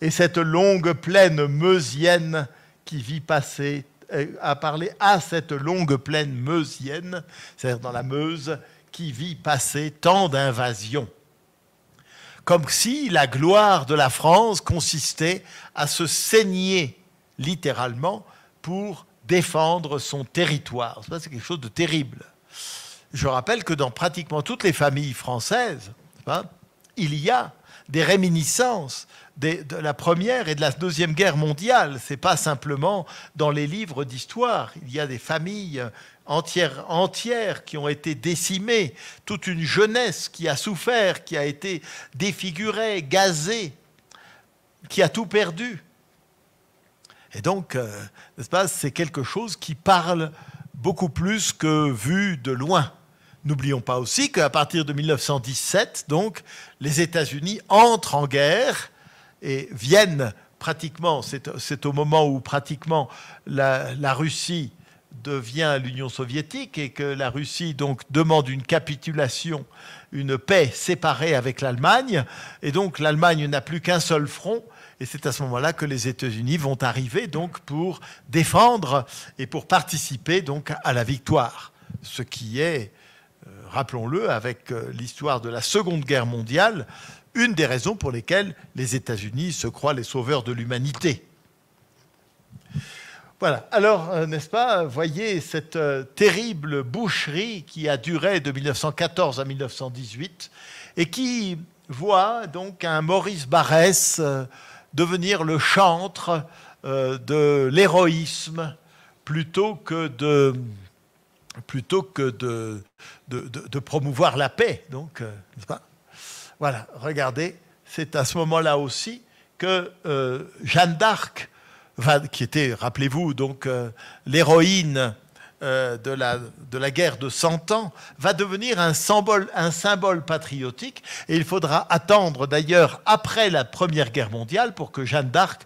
et cette longue plaine meusienne qui vit passer à parler à cette longue plaine meusienne, c'est-à-dire dans la Meuse, qui vit passer tant d'invasions. Comme si la gloire de la France consistait à se saigner littéralement pour défendre son territoire. C'est quelque chose de terrible. Je rappelle que dans pratiquement toutes les familles françaises, il y a des réminiscences de la Première et de la Deuxième Guerre mondiale. Ce n'est pas simplement dans les livres d'histoire. Il y a des familles entières, entières qui ont été décimées, toute une jeunesse qui a souffert, qui a été défigurée, gazée, qui a tout perdu. Et donc, euh, n'est-ce pas, c'est quelque chose qui parle beaucoup plus que vu de loin. N'oublions pas aussi qu'à partir de 1917, donc, les États-Unis entrent en guerre et viennent pratiquement, c'est au moment où pratiquement la, Russie devient l'Union soviétique et que la Russie donc demande une capitulation, une paix séparée avec l'Allemagne, et donc l'Allemagne n'a plus qu'un seul front, et c'est à ce moment-là que les États-Unis vont arriver donc pour défendre et pour participer donc à la victoire, ce qui est, euh, rappelons-le, avec euh, l'histoire de la Seconde Guerre mondiale, une des raisons pour lesquelles les États-Unis se croient les sauveurs de l'humanité. Voilà, alors, euh, n'est-ce pas, voyez cette euh, terrible boucherie qui a duré de 1914 à 1918 et qui voit donc un Maurice Barrès euh, devenir le chantre de l'héroïsme plutôt que de plutôt que de, de, promouvoir la paix, donc, n'est-ce pas? Voilà, regardez, c'est à ce moment-là aussi que euh, Jeanne d'Arc, qui était, rappelez-vous, donc euh, l'héroïne euh, de, la, guerre de Cent Ans, va devenir un symbole, un symbole patriotique. Et il faudra attendre d'ailleurs après la Première Guerre mondiale pour que Jeanne d'Arc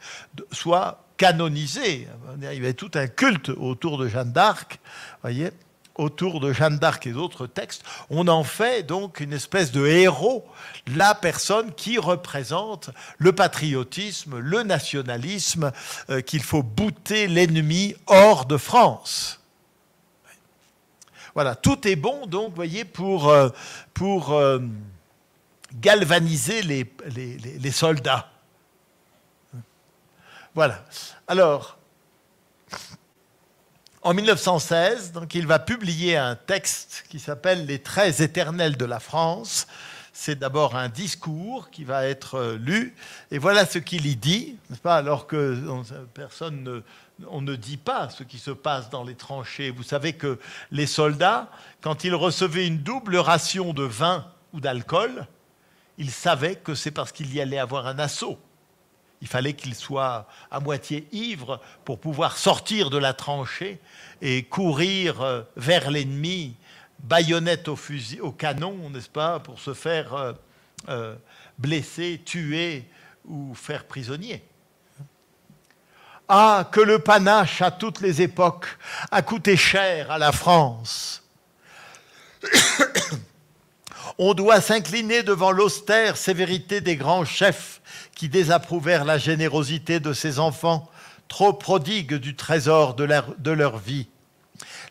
soit canonisée. Il y avait tout un culte autour de Jeanne d'Arc, voyez, autour de Jeanne d'Arc et d'autres textes. On en fait donc une espèce de héros, la personne qui représente le patriotisme, le nationalisme, euh, qu'il faut bouter l'ennemi hors de France. Voilà, tout est bon, donc, voyez, pour, euh, pour euh, galvaniser les, les, soldats. Voilà. Alors, en 1916, donc, il va publier un texte qui s'appelle Les traits éternels de la France. C'est d'abord un discours qui va être euh, lu, et voilà ce qu'il y dit, pas Alors que personne ne, on ne dit pas ce qui se passe dans les tranchées. Vous savez que les soldats, quand ils recevaient une double ration de vin ou d'alcool, ils savaient que c'est parce qu'il y allait avoir un assaut. Il fallait qu'ils soient à moitié ivres pour pouvoir sortir de la tranchée et courir euh, vers l'ennemi, baïonnette au, fusil, canon, n'est-ce pas, pour se faire euh, euh, blesser, tuer ou faire prisonnier. Ah, que le panache à toutes les époques a coûté cher à la France. On doit s'incliner devant l'austère sévérité des grands chefs qui désapprouvèrent la générosité de ses enfants, trop prodigues du trésor de leur, de leur vie.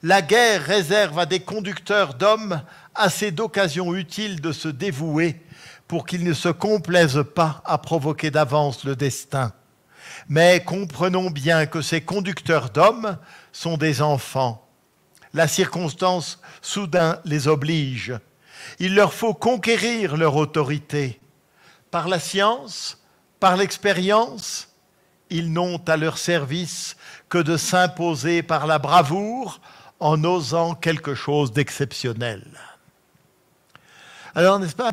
La guerre réserve à des conducteurs d'hommes assez d'occasions utiles de se dévouer pour qu'ils ne se complaisent pas à provoquer d'avance le destin mais comprenons bien que ces conducteurs d'hommes sont des enfants. La circonstance soudain les oblige. Il leur faut conquérir leur autorité. Par la science, par l'expérience, ils n'ont à leur service que de s'imposer par la bravoure en osant quelque chose d'exceptionnel. Alors, n'est-ce pas?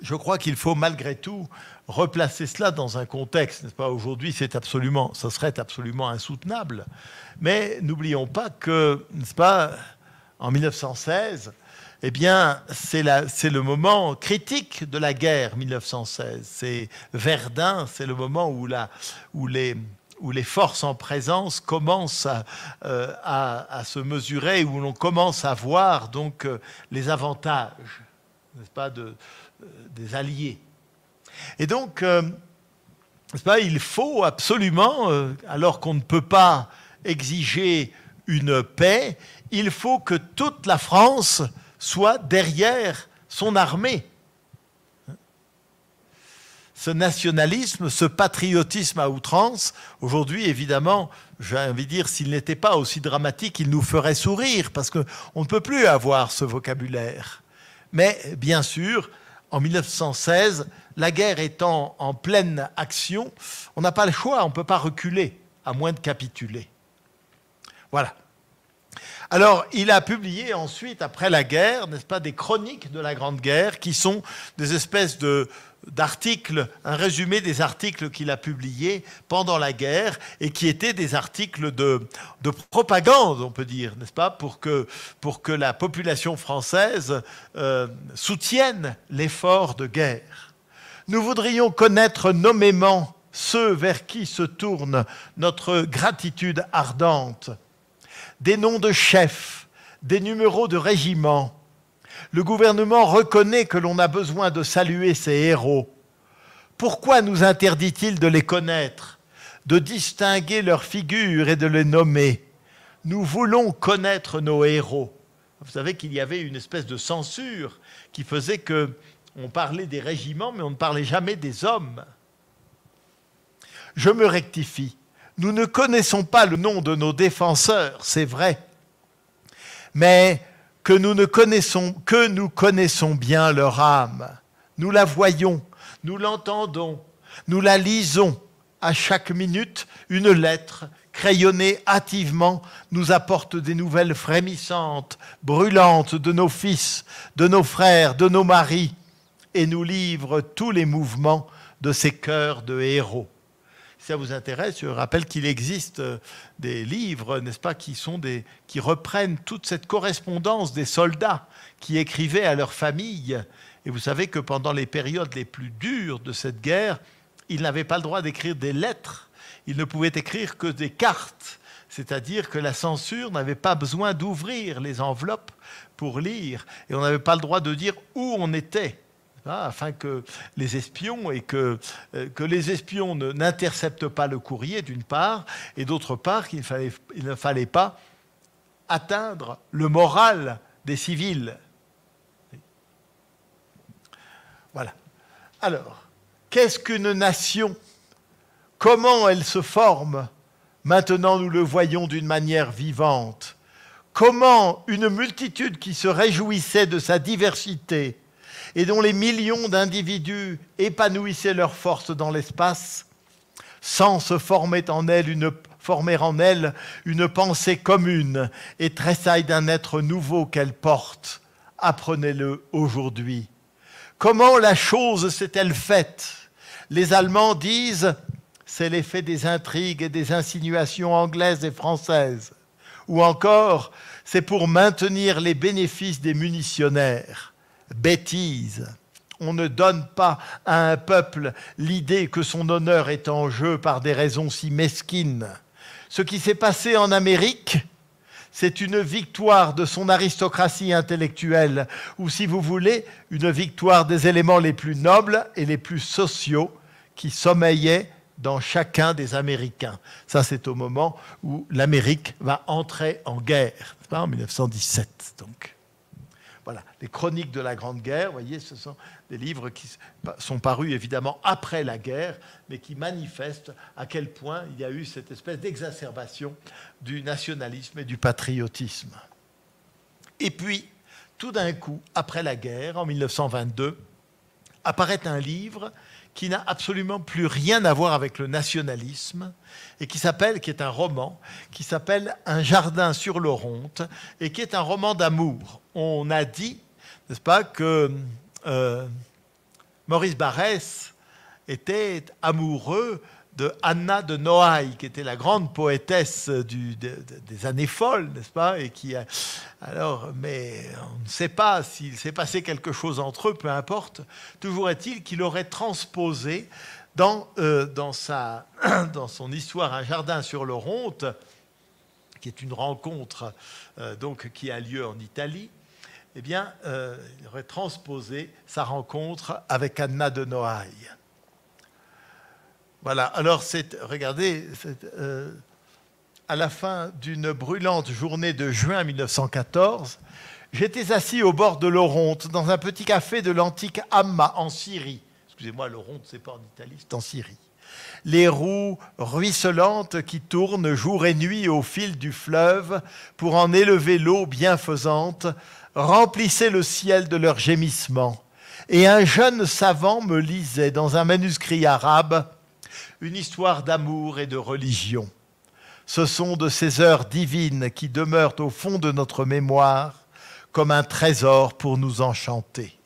Je crois qu'il faut malgré tout replacer cela dans un contexte, n'est-ce pas? Aujourd'hui, c'est absolument, ça serait absolument insoutenable. Mais n'oublions pas que, n'est-ce pas, en 1916, eh bien, c'est le moment critique de la guerre 1916. C'est Verdun, c'est le moment où, les, forces en présence commencent à, euh, à, se mesurer, où l'on commence à voir donc euh, les avantages, n'est-ce pas, euh, des alliés. Et donc, il faut absolument, alors qu'on ne peut pas exiger une paix, il faut que toute la France soit derrière son armée. Ce nationalisme, ce patriotisme à outrance, aujourd'hui, évidemment, j'ai envie de dire, s'il n'était pas aussi dramatique, il nous ferait sourire, parce qu'on ne peut plus avoir ce vocabulaire. Mais bien sûr, en 1916, la guerre étant en pleine action, on n'a pas le choix, on ne peut pas reculer, à moins de capituler. Voilà. Alors, il a publié ensuite, après la guerre, n'est-ce pas, des chroniques de la Grande Guerre, qui sont des espèces d'articles, un résumé des articles qu'il a publiés pendant la guerre et qui étaient des articles de, propagande, on peut dire, n'est-ce pas, pour que, pour que la population française euh, soutienne l'effort de guerre. Nous voudrions connaître nommément ceux vers qui se tourne notre gratitude ardente, des noms de chefs, des numéros de régiments, le gouvernement reconnaît que l'on a besoin de saluer ces héros. Pourquoi nous interdit-il de les connaître, de distinguer leurs figures et de les nommer? Nous voulons connaître nos héros. Vous savez qu'il y avait une espèce de censure qui faisait que on parlait des régiments, mais on ne parlait jamais des hommes. Je me rectifie. Nous ne connaissons pas le nom de nos défenseurs, c'est vrai. Mais que nous connaissons, connaissons bien leur âme. Nous la voyons, nous l'entendons, nous la lisons. À chaque minute, une lettre crayonnée hâtivement nous apporte des nouvelles frémissantes, brûlantes de nos fils, de nos frères, de nos maris, et nous livre tous les mouvements de ces cœurs de héros si ça vous intéresse, je rappelle qu'il existe euh, des livres, n'est-ce pas, qui, sont des, qui reprennent toute cette correspondance des soldats qui écrivaient à leurs familles. Et vous savez que pendant les périodes les plus dures de cette guerre, ils n'avaient pas le droit d'écrire des lettres. il ne pouvait écrire que des cartes, c'est-à-dire que la censure n'avait pas besoin d'ouvrir les enveloppes pour lire, et on n'avait pas le droit de dire où on était, hein, afin que les espions et que, euh, que les espions n'interceptent pas le courrier d'une part, et d'autre part qu'il ne fallait pas atteindre le moral des civils. Voilà. Alors, qu'est-ce qu'une nation? Comment elle se forme? Maintenant, nous le voyons d'une manière vivante. Comment une multitude qui se réjouissait de sa diversité et dont les millions d'individus épanouissaient leur force dans l'espace, sans se former en elle une, former en elle une pensée commune et tressaille d'un être nouveau qu'elle porte. Apprenez-le aujourd'hui. Comment la chose s'est-elle faite? Les Allemands disent c'est l'effet des intrigues et des insinuations anglaises et françaises. Ou encore, c'est pour maintenir les bénéfices des munitionnaires. Bêtise. On ne donne pas à un peuple l'idée que son honneur est en jeu par des raisons si mesquines. Ce qui s'est passé en Amérique, c'est une victoire de son aristocratie intellectuelle, ou si vous voulez, une victoire des éléments les plus nobles et les plus sociaux qui sommeillaient dans chacun des Américains. Ça, c'est au moment où l'Amérique va entrer en guerre, en 1917. Donc, voilà, les chroniques de la Grande Guerre, vous voyez, ce sont des livres qui sont parus évidemment après la guerre, mais qui manifestent à quel point il y a eu cette espèce d'exacerbation du nationalisme et du patriotisme. Et puis, tout d'un coup, après la guerre, en 1922, apparaît un livre qui n'a absolument plus rien à voir avec le nationalisme et qui s'appelle, qui est un roman, qui s'appelle Un jardin sur l'Oronte et qui est un roman d'amour. On a dit, n'est-ce pas, que euh, Maurice Barrès était amoureux de Anna de Noailles, qui était la grande poétesse des années folles, n'est-ce pas Et qui alors, mais on ne sait pas s'il s'est passé quelque chose entre eux, peu importe. Toujours est-il qu'il aurait transposé dans, euh, dans, sa, dans son histoire Un jardin sur le Ronte, qui est une rencontre euh, donc qui a lieu en Italie. Eh bien, euh, il aurait transposé sa rencontre avec Anna de Noailles. Voilà, alors regardez, euh, à la fin d'une brûlante journée de juin 1914, j'étais assis au bord de l'Oronte, dans un petit café de l'antique Hamma, en Syrie. Excusez-moi, l'Oronte, c'est pas en Italie, c'est en Syrie. Les roues ruisselantes qui tournent jour et nuit au fil du fleuve pour en élever l'eau bienfaisante remplissaient le ciel de leurs gémissements. Et un jeune savant me lisait dans un manuscrit arabe une histoire d'amour et de religion. Ce sont de ces heures divines qui demeurent au fond de notre mémoire comme un trésor pour nous enchanter.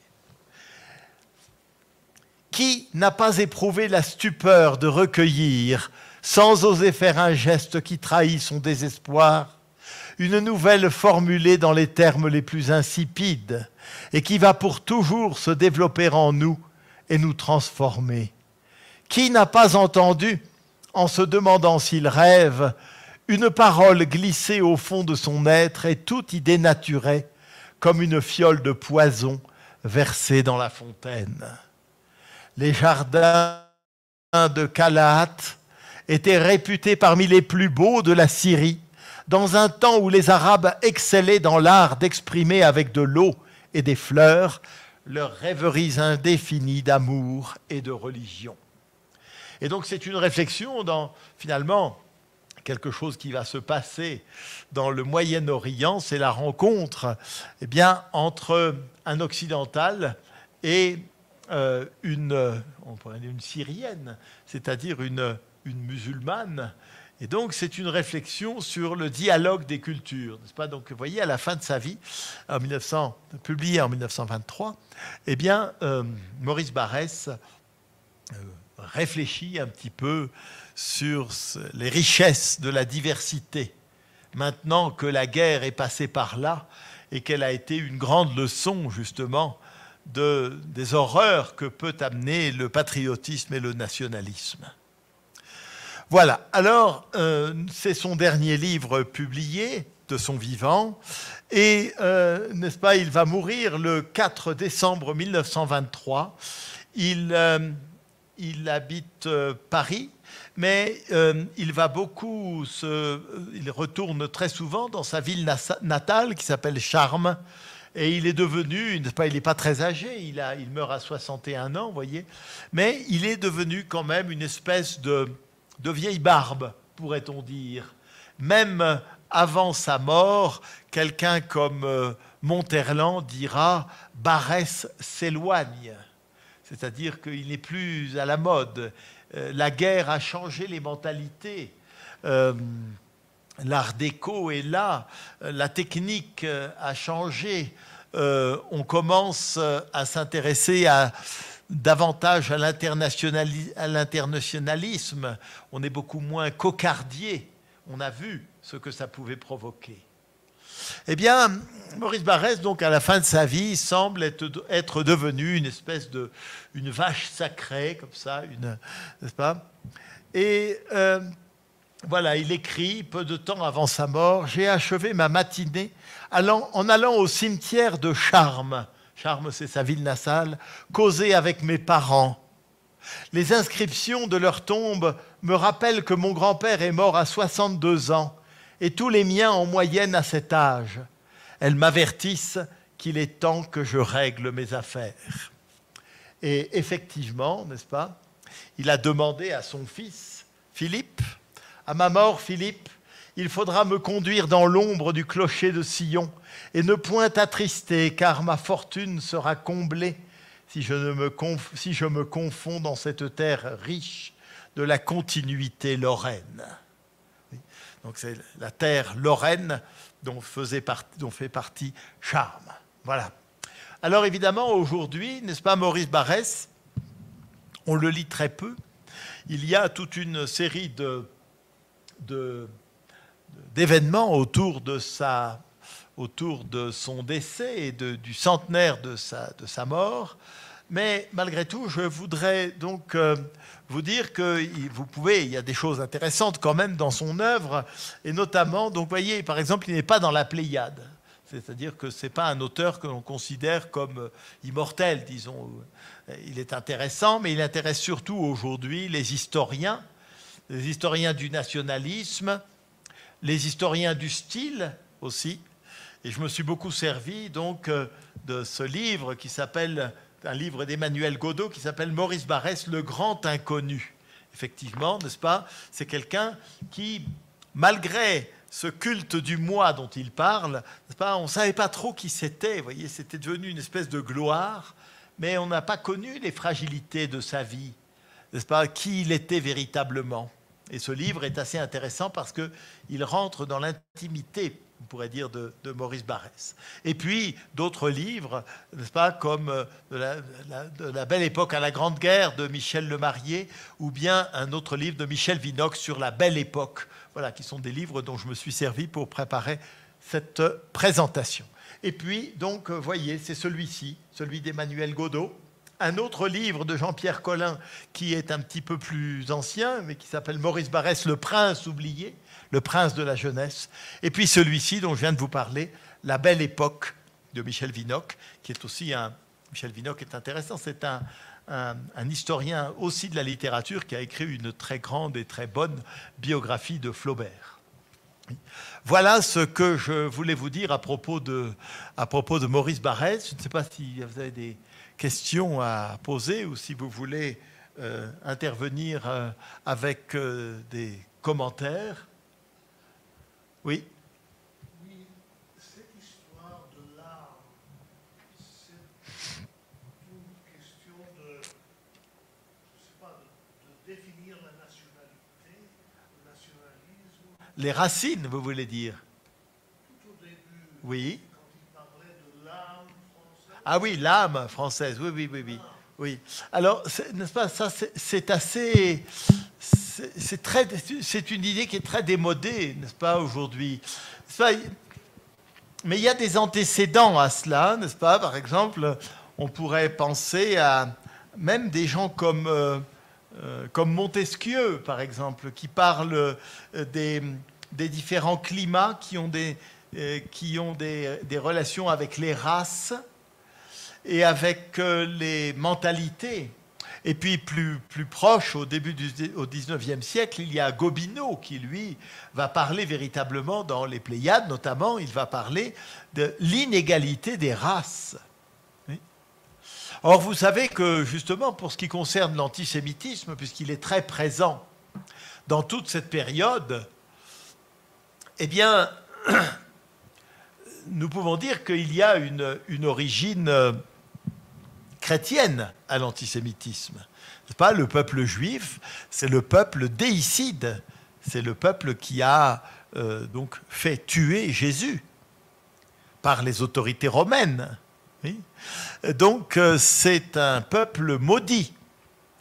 Qui n'a pas éprouvé la stupeur de recueillir, sans oser faire un geste qui trahit son désespoir, une nouvelle formulée dans les termes les plus insipides et qui va pour toujours se développer en nous et nous transformer? Qui n'a pas entendu, en se demandant s'il rêve, une parole glissée au fond de son être et tout y dénaturait, comme une fiole de poison versée dans la fontaine. Les jardins de Kalat étaient réputés parmi les plus beaux de la Syrie, dans un temps où les Arabes excellaient dans l'art d'exprimer avec de l'eau et des fleurs leurs rêveries indéfinies d'amour et de religion. Et donc c'est une réflexion dans, finalement, quelque chose qui va se passer dans le Moyen-Orient, c'est la rencontre eh bien, entre un occidental et euh, une, on pourrait dire une syrienne, c'est-à-dire une, musulmane. Et donc, c'est une réflexion sur le dialogue des cultures, n'est-ce pas? Donc, vous voyez, à la fin de sa vie, en 1900, publié en 1923, eh bien, euh, Maurice Barrès euh, réfléchit un petit peu sur les richesses de la diversité. Maintenant que la guerre est passée par là et qu'elle a été une grande leçon justement de, des horreurs que peut amener le patriotisme et le nationalisme. Voilà, alors euh, c'est son dernier livre publié de son vivant, et euh, n'est-ce pas, il va mourir le 4 décembre 1923. Il, euh, il habite Paris, mais il va beaucoup, se, il retourne très souvent dans sa ville natale qui s'appelle Charmes, et il est devenu, il n'est pas très âgé, il, a, il meurt à 61 ans, vous voyez, mais il est devenu quand même une espèce de, de vieille barbe, pourrait-on dire. Même avant sa mort, quelqu'un comme euh, Monterland dira Barès s'éloigne, c'est-à-dire qu'il n'est plus à la mode. Euh, la guerre a changé les mentalités. Euh, l'art déco est là, la technique a changé, euh, on commence à s'intéresser davantage à l'internationalisme, on est beaucoup moins cocardier, on a vu ce que ça pouvait provoquer. Eh bien, Maurice Barrès, donc à la fin de sa vie, semble être, devenu une espèce de une vache sacrée, comme ça, n'est-ce pas? Et euh, voilà, il écrit peu de temps avant sa mort J'ai achevé ma matinée en allant au cimetière de Charmes. Charmes, c'est sa ville natale, causer avec mes parents. Les inscriptions de leur tombe me rappellent que mon grand-père est mort à 62 ans et tous les miens en moyenne à cet âge. Elles m'avertissent qu'il est temps que je règle mes affaires. Et effectivement, n'est-ce pas, il a demandé à son fils, Philippe, à ma mort, Philippe, il faudra me conduire dans l'ombre du clocher de Sion et ne point attrister, car ma fortune sera comblée si je, si je me confonds dans cette terre riche de la continuité lorraine. Donc c'est la terre lorraine dont, faisait dont fait partie Charme. Voilà. Alors évidemment, aujourd'hui, n'est-ce pas, Maurice Barrès, on le lit très peu. Il y a toute une série de d'événements autour de sa autour de son décès et du centenaire de sa, de sa, mort. Mais malgré tout, je voudrais donc euh, vous dire que vous pouvez, il y a des choses intéressantes quand même dans son œuvre, et notamment, donc voyez, par exemple, il n'est pas dans la Pléiade. C'est-à-dire que ce n'est pas un auteur que l'on considère comme euh, immortel, disons. Il est intéressant, mais il intéresse surtout aujourd'hui les historiens, les historiens du nationalisme, les historiens du style aussi. Et je me suis beaucoup servi donc euh, de ce livre qui s'appelle, un livre d'Emmanuel Godot qui s'appelle Maurice Barrès, Le Grand Inconnu. Effectivement, n'est-ce pas C'est quelqu'un qui, malgré ce culte du moi dont il parle, pas on ne savait pas trop qui c'était. Voyez, c'était devenu une espèce de gloire, mais on n'a pas connu les fragilités de sa vie, n'est-ce pas Qui il était véritablement. Et ce livre est assez intéressant parce qu'il rentre dans l'intimité, on pourrait dire, de, Maurice Barrès. Et puis d'autres livres, n'est-ce pas, comme euh, de la, belle époque à la Grande Guerre de Michel Lemarié, ou bien un autre livre de Michel Vinox sur la belle époque. Voilà, qui sont des livres dont je me suis servi pour préparer cette présentation. Et puis, donc, voyez, c'est celui-ci, celui d'Emmanuel Godot, un autre livre de Jean-Pierre Collin qui est un petit peu plus ancien, mais qui s'appelle Maurice Barrès, Le Prince oublié, Le Prince de la jeunesse. Et puis celui-ci dont je viens de vous parler, La Belle Époque de Michel Vinocq, qui est aussi un... Michel Vinocq est intéressant, c'est un, un, historien aussi de la littérature qui a écrit une très grande et très bonne biographie de Flaubert. Voilà ce que je voulais vous dire à propos de, à propos de Maurice Barrès. Je ne sais pas si vous avez des, questions à poser ou si vous voulez euh, intervenir euh, avec euh, des commentaires. Oui Oui, cette histoire de l'art, c'est une question de, je sais pas, de, définir la nationalité, le nationalisme. Les racines, vous voulez dire? Oui. Ah oui, l'âme française, oui, oui, oui, oui. oui. Alors, n'est-ce pas, ça, c'est assez. C'est une idée qui est très démodée, n'est-ce pas, aujourd'hui? Mais il y a des antécédents à cela, n'est-ce pas? Par exemple, on pourrait penser à même des gens comme euh, euh, comme Montesquieu, par exemple, qui parle euh, des, des différents climats qui ont, des, qui ont des, des relations avec les races et avec les mentalités. Et puis plus, plus proche, au début du au 19e siècle, il y a Gobineau qui, lui, va parler véritablement dans les Pléiades, notamment, il va parler de l'inégalité des races. Or, vous savez que, justement, pour ce qui concerne l'antisémitisme, puisqu'il est très présent dans toute cette période, eh bien, nous pouvons dire qu'il y a une, une origine chrétienne à l'antisémitisme. Pas le peuple juif, c'est le peuple déicide, c'est le peuple qui a euh, donc fait tuer Jésus par les autorités romaines. Donc euh, c'est un peuple maudit,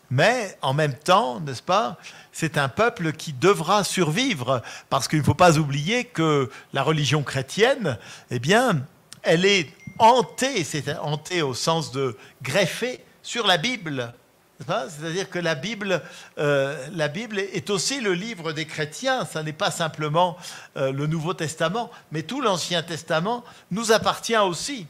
mais en même temps, n'est-ce pas, c'est un peuple qui devra survivre, parce qu'il ne faut pas oublier que la religion chrétienne, eh bien, elle est hanté, c'est hanté au sens de greffé sur la Bible. C'est-à-dire que la Bible, euh, la Bible est aussi le livre des chrétiens, ça n'est pas simplement euh, le Nouveau Testament, mais tout l'Ancien Testament nous appartient aussi.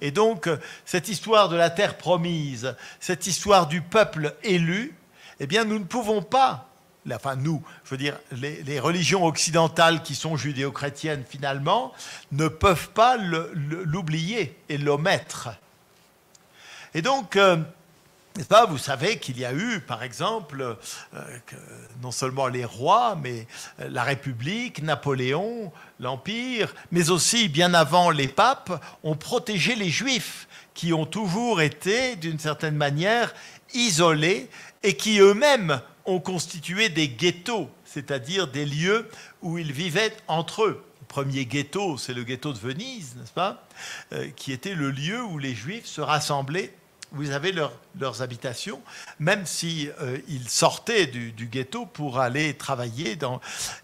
Et donc, cette histoire de la terre promise, cette histoire du peuple élu, eh bien, nous ne pouvons pas enfin nous, je veux dire, les, religions occidentales qui sont judéo-chrétiennes finalement, ne peuvent pas l'oublier et l'omettre. Et donc, euh, vous savez qu'il y a eu, par exemple, euh, non seulement les rois, mais euh, la République, Napoléon, l'Empire, mais aussi bien avant les papes, ont protégé les Juifs, qui ont toujours été, d'une certaine manière, isolés et qui eux-mêmes ont constitué des ghettos, c'est-à-dire des lieux où ils vivaient entre eux. Le premier ghetto, c'est le ghetto de Venise, n'est-ce pas euh, Qui était le lieu où les Juifs se rassemblaient. Vous avez leurs habitations, même si euh, ils sortaient du, ghetto pour aller travailler.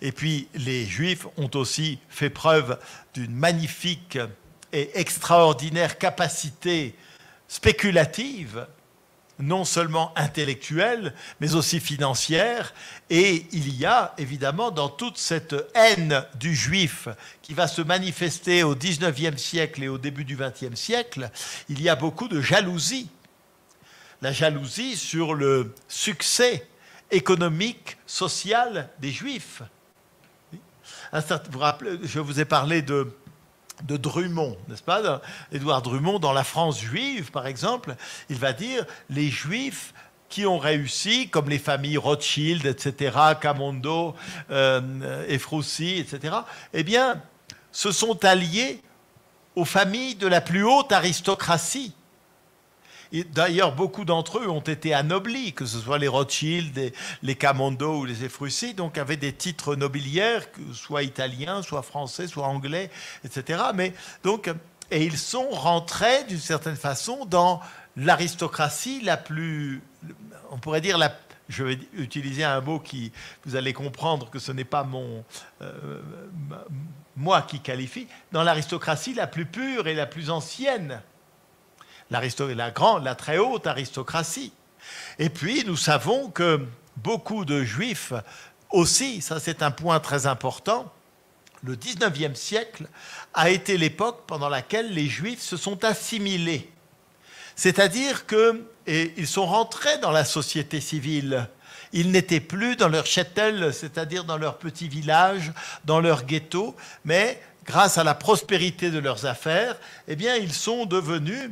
Et puis les Juifs ont aussi fait preuve d'une magnifique et extraordinaire capacité spéculative non seulement intellectuelle, mais aussi financière. Et il y a évidemment dans toute cette haine du juif qui va se manifester au XIXe siècle et au début du XXe siècle, il y a beaucoup de jalousie. La jalousie sur le succès économique, social des juifs. Je vous ai parlé de de Drummond, n'est-ce pas Édouard Drummond, dans la France juive, par exemple, il va dire les juifs qui ont réussi, comme les familles Rothschild, etc., Camondo, euh, Efroussi, etc., eh bien, se sont alliés aux familles de la plus haute aristocratie D'ailleurs, beaucoup d'entre eux ont été anoblis, que ce soit les Rothschild, les Camondo ou les Efrussi, donc avaient des titres nobiliaires, soit italiens, soit français, soit anglais, etc. Mais donc, et ils sont rentrés d'une certaine façon dans l'aristocratie la plus, on pourrait dire la je vais utiliser un mot qui, vous allez comprendre que ce n'est pas mon, euh, moi qui qualifie, dans l'aristocratie la plus pure et la plus ancienne la, grande, la très haute aristocratie. Et puis, nous savons que beaucoup de juifs aussi, ça c'est un point très important, le 19e siècle a été l'époque pendant laquelle les juifs se sont assimilés. C'est-à-dire qu'ils sont rentrés dans la société civile. Ils n'étaient plus dans leur châtel, c'est-à-dire dans leur petit village, dans leur ghetto, mais grâce à la prospérité de leurs affaires, eh bien, ils sont devenus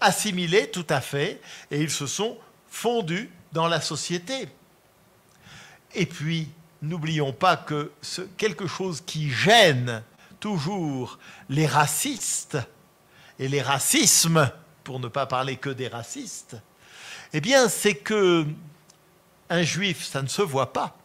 assimilés tout à fait, et ils se sont fondus dans la société. Et puis, n'oublions pas que quelque chose qui gêne toujours les racistes, et les racismes, pour ne pas parler que des racistes, eh bien, c'est que un juif, ça ne se voit pas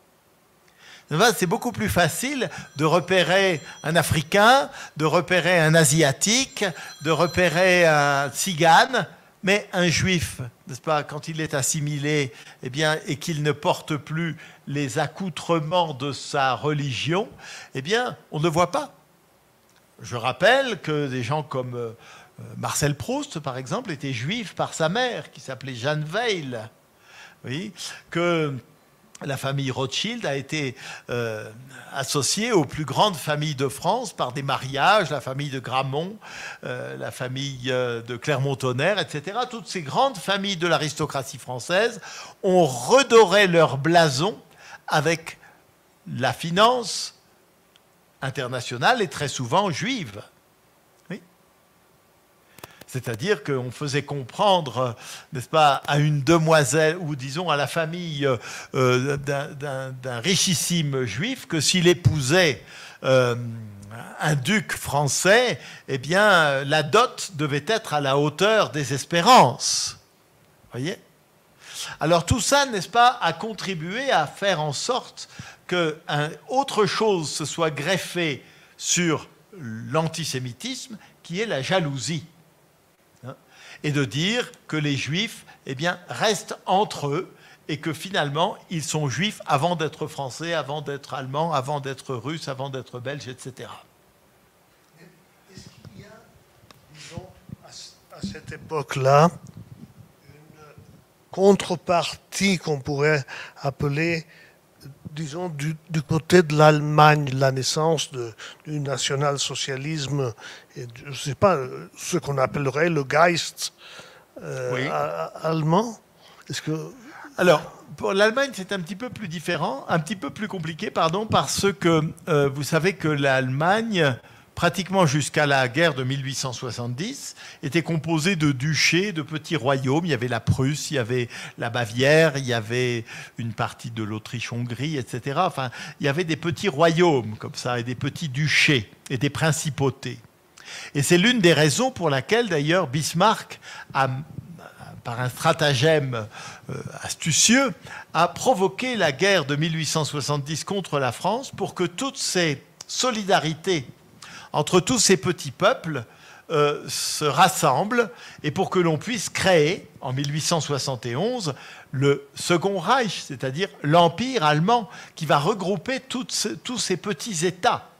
c'est beaucoup plus facile de repérer un Africain, de repérer un Asiatique, de repérer un Tzigane, mais un Juif, n'est-ce pas, quand il est assimilé, eh bien, et qu'il ne porte plus les accoutrements de sa religion, eh bien, on ne voit pas. Je rappelle que des gens comme euh, Marcel Proust, par exemple, était juif par sa mère, qui s'appelait Jeanne Weil. oui, que la famille Rothschild a été euh, associée aux plus grandes familles de France par des mariages, la famille de Gramont, euh, la famille euh, de Clermont-Tonnerre, etc. Toutes ces grandes familles de l'aristocratie française ont redoré leur blason avec la finance internationale et très souvent juive. C'est-à-dire qu'on faisait comprendre, n'est-ce pas, à une demoiselle ou disons à la famille euh, d'un richissime juif que s'il épousait euh, un duc français, eh bien, la dot devait être à la hauteur des espérances. Voyez? Alors tout ça, n'est-ce pas, a contribué à faire en sorte que autre chose se soit greffé sur l'antisémitisme, qui est la jalousie et de dire que les juifs eh bien, restent entre eux et que finalement, ils sont juifs avant d'être français, avant d'être allemands, avant d'être russes, avant d'être belges, etc. Est-ce qu'il y a, disons, à cette époque-là, une contrepartie qu'on pourrait appeler disons, du, côté de l'Allemagne, la naissance du national-socialisme, et je ne sais pas, ce qu'on appellerait le Geist euh, allemand Est-ce que... Alors, pour l'Allemagne, c'est un petit peu plus différent, un petit peu plus compliqué, pardon, parce que euh, vous savez que l'Allemagne pratiquement jusqu'à la guerre de 1870, était composé de duchés, de petits royaumes. Il y avait la Prusse, il y avait la Bavière, il y avait une partie de l'Autriche-Hongrie, etc. Enfin, il y avait des petits royaumes comme ça, et des petits duchés, et des principautés. Et c'est l'une des raisons pour laquelle, d'ailleurs, Bismarck par un stratagème euh, astucieux, a provoqué la guerre de 1870 contre la France pour que toutes ces solidarités entre tous ces petits peuples euh, se rassemblent et pour que l'on puisse créer, en 1871, le Second Reich, c'est-à-dire l'Empire allemand, qui va regrouper tous ces petits États.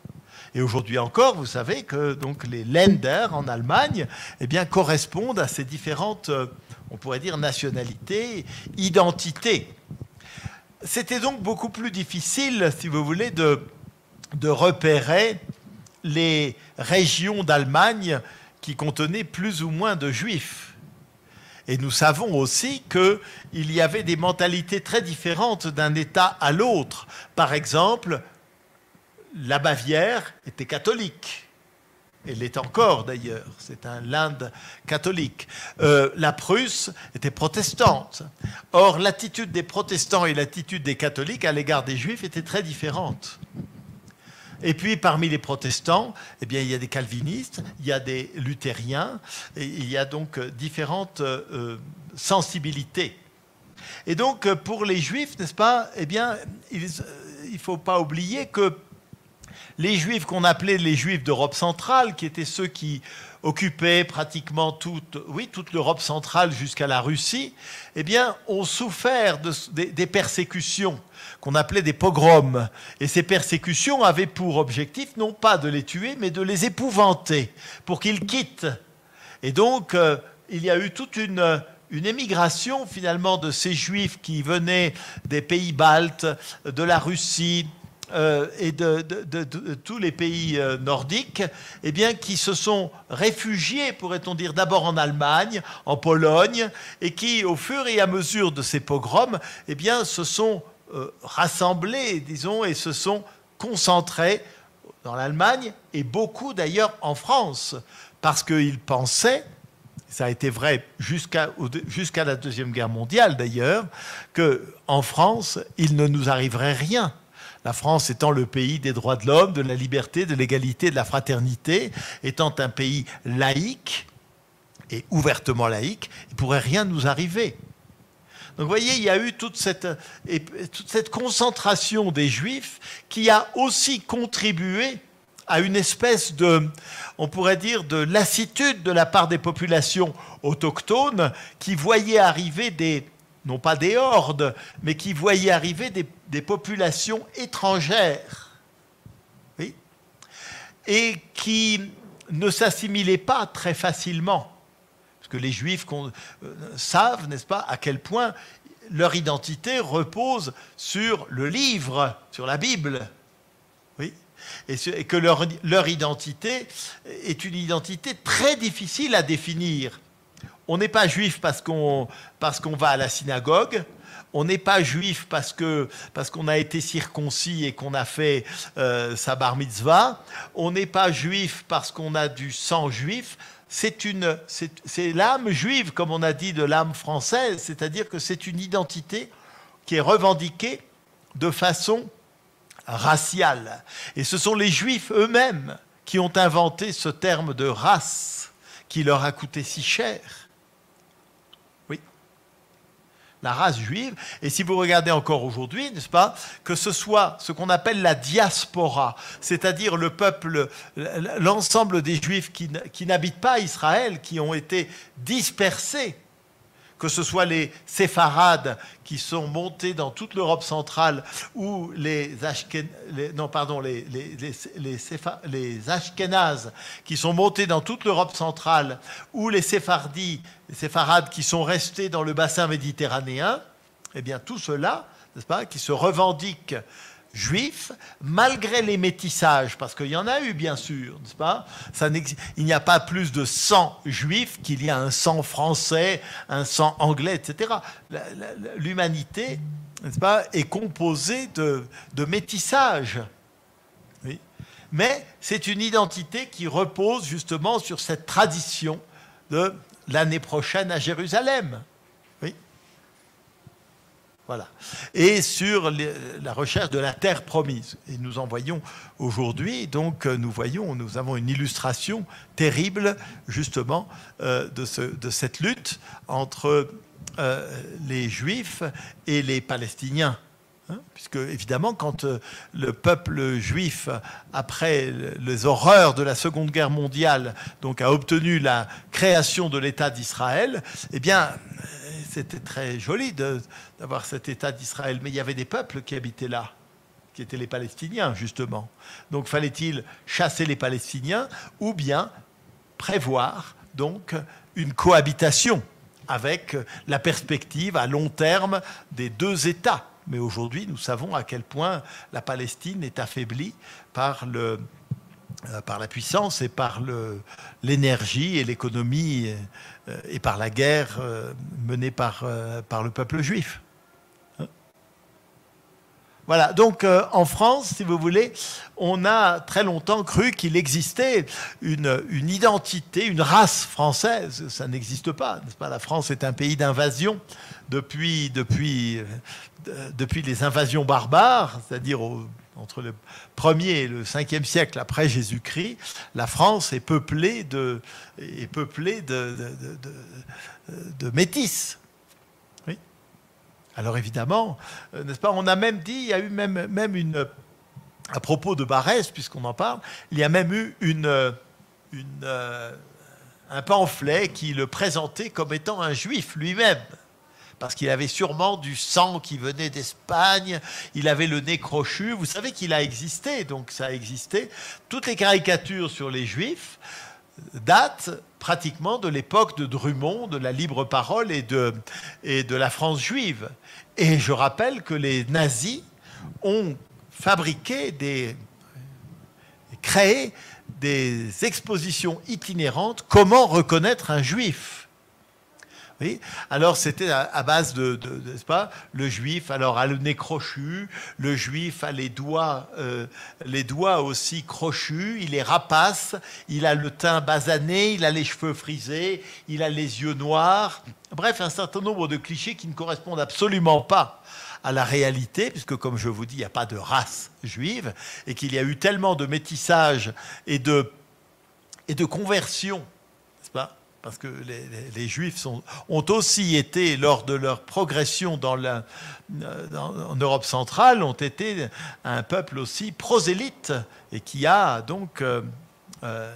Et aujourd'hui encore, vous savez que donc, les Länder en Allemagne eh bien, correspondent à ces différentes, euh, on pourrait dire, nationalités, identités. C'était donc beaucoup plus difficile, si vous voulez, de, de repérer les régions d'Allemagne qui contenaient plus ou moins de juifs. Et nous savons aussi qu'il y avait des mentalités très différentes d'un État à l'autre. Par exemple, la Bavière était catholique. Elle l'est encore d'ailleurs, c'est un land catholique. Euh, la Prusse était protestante. Or, l'attitude des protestants et l'attitude des catholiques à l'égard des juifs était très différente. Et puis parmi les protestants, eh bien, il y a des calvinistes, il y a des luthériens, et il y a donc euh, différentes euh, sensibilités. Et donc pour les juifs, n'est-ce pas, eh bien, il ne faut pas oublier que les juifs qu'on appelait les juifs d'Europe centrale, qui étaient ceux qui occupaient pratiquement toute, oui, toute l'Europe centrale jusqu'à la Russie, eh bien, ont souffert des persécutions qu'on appelait des pogroms. Et ces persécutions avaient pour objectif non pas de les tuer, mais de les épouvanter pour qu'ils quittent. Et donc, euh, il y a eu toute une, une émigration finalement de ces juifs qui venaient des pays baltes, de la Russie, euh, et de, tous les pays euh, nordiques, eh bien, qui se sont réfugiés, pourrait-on dire, d'abord en Allemagne, en Pologne, et qui, au fur et à mesure de ces pogroms, eh bien, se sont euh, rassemblés, disons, et se sont concentrés dans l'Allemagne et beaucoup d'ailleurs en France, parce qu'ils pensaient, ça a été vrai jusqu'à la Deuxième Guerre mondiale d'ailleurs, qu'en France, il ne nous arriverait rien. La France étant le pays des droits de l'homme, de la liberté, de l'égalité, de la fraternité, étant un pays laïque et ouvertement laïque, il ne pourrait rien nous arriver. Donc vous voyez, il y a eu toute cette, toute cette concentration des juifs qui a aussi contribué à une espèce de, on pourrait dire, de lassitude de la part des populations autochtones qui voyaient arriver des, non pas des hordes, mais qui voyaient arriver des, populations étrangères. Et qui ne s'assimilaient pas très facilement que les Juifs euh, savent, n'est-ce pas, à quel point leur identité repose sur le livre, sur la Bible. Et, que leur identité est une identité très difficile à définir. On n'est pas juif parce qu'on va à la synagogue, on n'est pas juif parce que parce qu'on a été circoncis et qu'on a fait euh, sa bar mitzvah. On n'est pas juif parce qu'on a du sang juif. C'est l'âme juive comme on a dit de l'âme française, c'est-à-dire que c'est une identité qui est revendiquée de façon raciale. Et ce sont les juifs eux-mêmes qui ont inventé ce terme de race qui leur a coûté si cher la race juive. Et si vous regardez encore aujourd'hui, n'est-ce pas, que ce soit ce qu'on appelle la diaspora, c'est-à-dire le peuple, l'ensemble des juifs qui, n'habitent pas Israël, qui ont été dispersés que ce soit les séfarades qui sont montés dans toute l'Europe centrale ou les, Ashkénazes qui sont montés dans toute l'Europe centrale ou les séphardis, les séfarades qui sont restés dans le bassin méditerranéen, eh bien tout cela, n'est-ce pas, qui se revendiquent juifs, malgré les métissages, parce qu'il y en a eu bien sûr, n'est-ce pas? Il n'y a pas plus de sang juif qu'il y a un sang français, un sang anglais, etc. L'humanité, n'est-ce pas, est composée de, de métissage. Oui. Mais c'est une identité qui repose justement sur cette tradition de l'année prochaine à Jérusalem. Et sur la recherche de la terre promise. Et nous en voyons aujourd'hui, donc euh, nous voyons, nous avons une illustration terrible justement euh, de, cette lutte entre euh, les Juifs et les Palestiniens. Hein, puisque évidemment, quand le peuple juif, après les horreurs de la Seconde Guerre mondiale, donc a obtenu la création de l'État d'Israël, eh bien, c'était très joli d'avoir cet État d'Israël, mais il y avait des peuples qui habitaient là, qui étaient les Palestiniens, justement. Donc fallait-il chasser les Palestiniens ou bien prévoir donc une cohabitation avec la perspective à long terme des deux États? Mais aujourd'hui, nous savons à quel point la Palestine est affaiblie par le, euh, par la puissance et par l'énergie et l'économie et par la guerre euh, menée par, par le peuple juif. Hein voilà, donc en France, si vous voulez, on a très longtemps cru qu'il existait une, une, identité, une race française. Ça n'existe pas, pas? La France est un pays d'invasion depuis, depuis, depuis les invasions barbares, c'est-à-dire au entre le 1er et le 5e siècle après Jésus-Christ, la France est peuplée de, est métis. Oui. Alors évidemment, euh, n'est-ce pas, on a même dit, il y a eu même, une, à propos de Barès, puisqu'on en parle, il y a même eu euh, un pamphlet qui le présentait comme étant un juif lui-même parce qu'il avait sûrement du sang qui venait d'Espagne, il avait le nez crochu. Vous savez qu'il a existé, donc ça a existé. Toutes les caricatures sur les juifs datent pratiquement de l'époque de Drummond, de la libre parole et de, la France juive. Et je rappelle que les nazis ont fabriqué des créé des expositions itinérantes comment reconnaître un juif. Alors c'était à, base de, n'est-ce pas, le juif alors a le nez crochu, le juif a les doigts, euh, les doigts aussi crochus, il est rapace, il a le teint basané, il a les cheveux frisés, il a les yeux noirs. Bref, un certain nombre de clichés qui ne correspondent absolument pas à la réalité, puisque comme je vous dis, il n'y a pas de race juive, et qu'il y a eu tellement de métissage et de, et de conversion, parce que les, Juifs ont aussi été, lors de leur progression dans en Europe centrale, ont été un peuple aussi prosélyte et qui a donc euh, euh,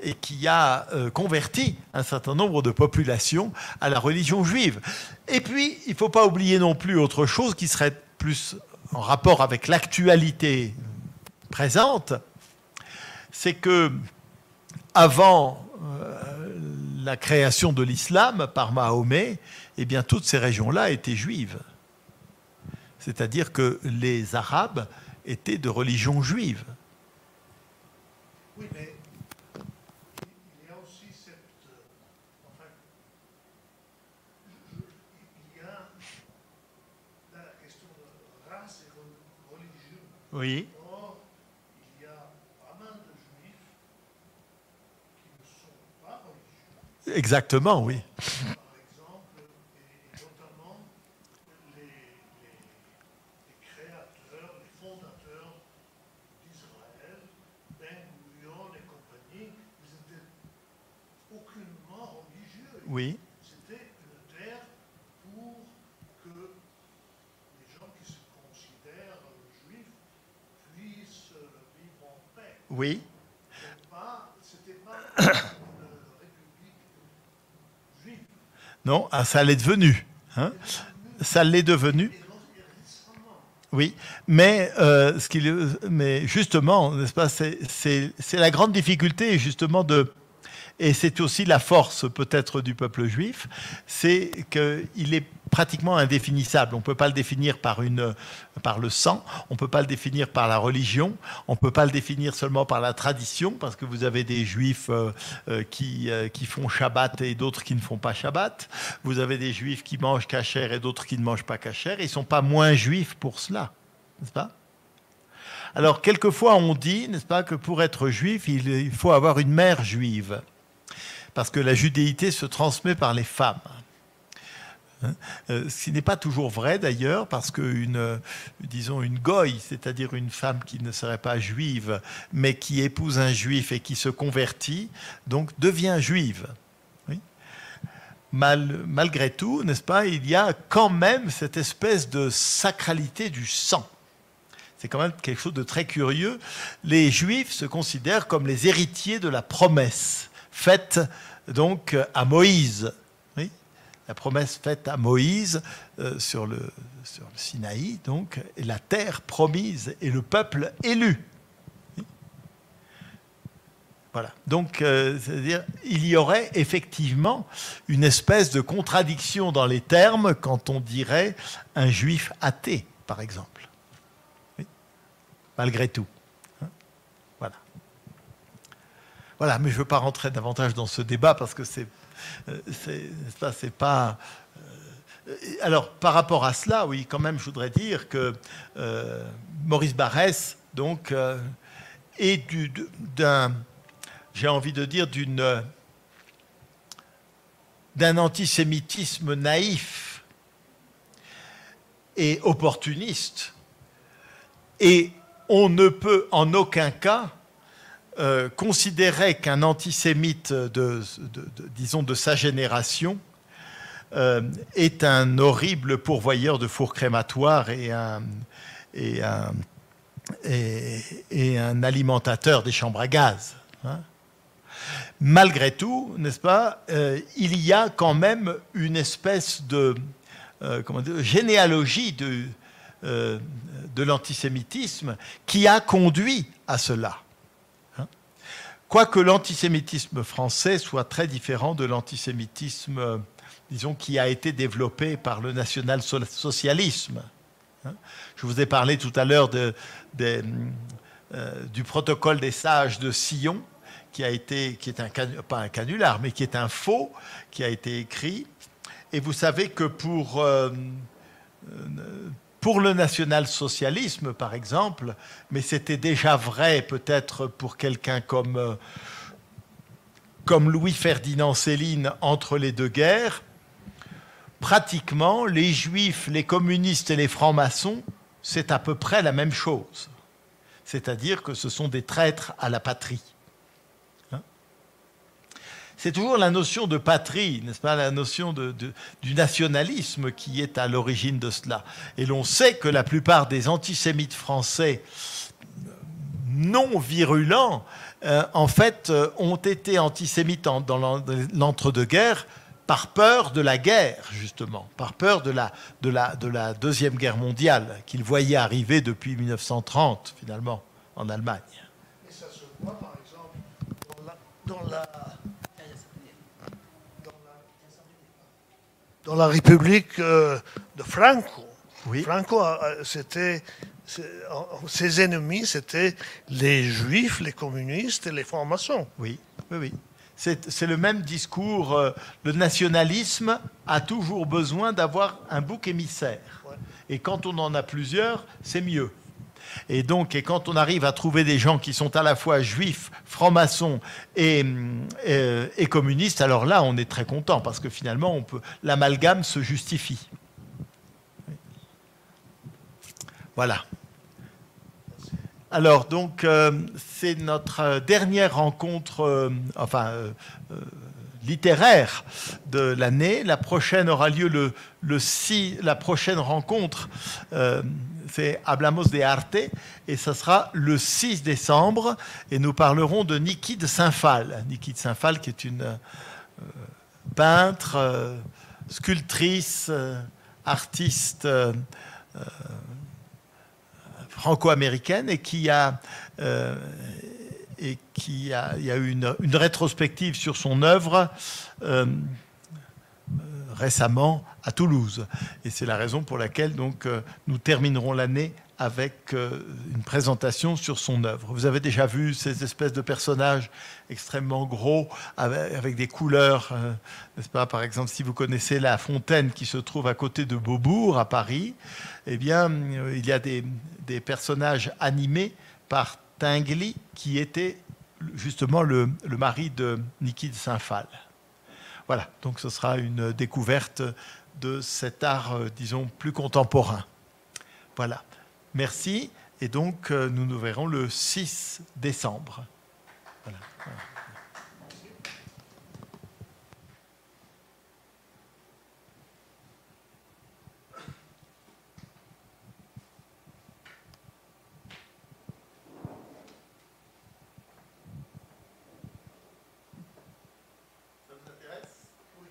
et qui a euh, converti un certain nombre de populations à la religion juive. Et puis, il ne faut pas oublier non plus autre chose qui serait plus en rapport avec l'actualité présente, c'est que avant la création de l'islam par Mahomet, eh bien, toutes ces régions-là étaient juives. C'est-à-dire que les Arabes étaient de religion juive. Oui, mais il y a aussi cette. euh, Enfin, je- je- il y a la question de race et re- religion. Oui. Or, il y a pas mal de juifs qui ne sont pas religieux. Exactement, oui. Par exemple, et, et notamment les, les- les créateurs, les fondateurs d'Israël, Ben Gurion et compagnie, ils étaient aucunement religieux. Oui. C'était une terre pour que les gens qui se considèrent juifs puissent vivre en paix. Oui. C'était pas, c'était pas une république juive. Non, ah, ça l'est devenu. hein. Ça l'est devenu. Oui, mais, euh, ce qu'il- mais justement, n'est-ce pas, c'est la grande difficulté justement de, et c'est aussi la force peut-être du peuple juif, c'est qu'il est pratiquement indéfinissable. On ne peut pas le définir par, une, par le sang, on ne peut pas le définir par la religion, on ne peut pas le définir seulement par la tradition, parce que vous avez des juifs euh, euh, qui, euh, qui font Shabbat et d'autres qui ne font pas Shabbat. Vous avez des juifs qui mangent kasher et d'autres qui ne mangent pas kasher. Ils ne sont pas moins juifs pour cela, n'est-ce pas? Alors, quelquefois, on dit, n'est-ce pas, que pour être juif, il faut avoir une mère juive, parce que la judéité se transmet par les femmes. Hein Euh, ce qui n'est pas toujours vrai d'ailleurs, parce qu'une, euh, disons, une goy, c'est-à-dire une femme qui ne serait pas juive, mais qui épouse un juif et qui se convertit, donc devient juive. Mal- malgré tout, n'est-ce pas, il y a quand même cette espèce de sacralité du sang. C'est quand même quelque chose de très curieux. Les Juifs se considèrent comme les héritiers de la promesse faite donc à Moïse. La promesse faite à Moïse euh, sur, le, Sinaï, donc, la terre promise et le peuple élu. Voilà. Donc, euh, c'est-à-dire, il y aurait effectivement une espèce de contradiction dans les termes quand on dirait un juif athée, par exemple malgré tout. Hein Voilà. Voilà, mais je ne veux pas rentrer davantage dans ce débat parce que c'est ça, c'est pas. euh, alors, par rapport à cela, oui, quand même, je voudrais dire que euh, Maurice Barrès, donc, euh, est d'un, j'ai envie de dire, euh, d'un antisémitisme naïf et opportuniste. Et on ne peut en aucun cas euh, considérer qu'un antisémite de, disons, de sa génération euh, est un horrible pourvoyeur de fours crématoires et un, alimentateur des chambres à gaz. hein. Malgré tout, n'est-ce pas, euh, il y a quand même une espèce de généalogie de l'antisémitisme qui a conduit à cela. Quoique l'antisémitisme français soit très différent de l'antisémitisme, disons, qui a été développé par le national-socialisme. hein. Je vous ai parlé tout à l'heure euh, du protocole des sages de Sion, qui, a été, qui est un, pas un canular, mais qui est un faux, qui a été écrit. Et vous savez que pour, euh, euh, pour le national-socialisme, par exemple, mais c'était déjà vrai peut-être pour quelqu'un comme, euh, comme Louis-Ferdinand Céline entre les deux guerres, pratiquement les juifs, les communistes et les francs-maçons, c'est à peu près la même chose. C'est-à-dire que ce sont des traîtres à la patrie. C'est toujours la notion de patrie, n'est-ce pas, la notion du nationalisme qui est à l'origine de cela. Et l'on sait que la plupart des antisémites français non virulents, euh, en fait, euh, ont été antisémites dans l'en- l'entre-deux-guerres par peur de la guerre, justement, par peur de la, de la, de la Deuxième Guerre mondiale, qu'ils voyaient arriver depuis 1930, finalement, en Allemagne. Et ça se voit par exemple dans la, dans la, République euh, de Franco. Oui. Franco, euh, c'était ses ennemis, c'était les juifs, les communistes et les francs-maçons. Oui, oui, oui. C'est le même discours. euh, Le nationalisme a toujours besoin d'avoir un bouc émissaire. Ouais. Et quand on en a plusieurs, c'est mieux. Et donc, et quand on arrive à trouver des gens qui sont à la fois juifs, francs-maçons et, hum, euh, communistes, alors là, on est très content parce que finalement, l'amalgame se justifie. Voilà. Alors, donc, euh, c'est notre euh, dernière rencontre, enfin, littéraire de l'année. La prochaine aura lieu le, le 6, la prochaine rencontre, c'est Hablamos de Arte, et ça sera le 6 décembre, et nous parlerons de Niki de Saint-Phal. Niki de Saint-Phal, qui est une euh, peintre, euh, sculptrice, euh, artiste. franco-américaine et qui a et qui a, eu une, rétrospective sur son œuvre récemment à Toulouse. Et c'est la raison pour laquelle donc euh, nous terminerons l'année avec euh, une présentation sur son œuvre. Vous avez déjà vu ces espèces de personnages extrêmement gros avec, des couleurs, euh, n'est-ce pas? Par exemple, si vous connaissez la fontaine qui se trouve à côté de Beaubourg à Paris, eh bien, il y a des, personnages animés par Tinguely qui était justement le, le mari de Niki de Saint-Phal. Voilà, donc ce sera une découverte de cet art, euh, disons, plus contemporain. Voilà, merci. Et donc, euh, nous nous verrons le 6 décembre. Voilà. Voilà.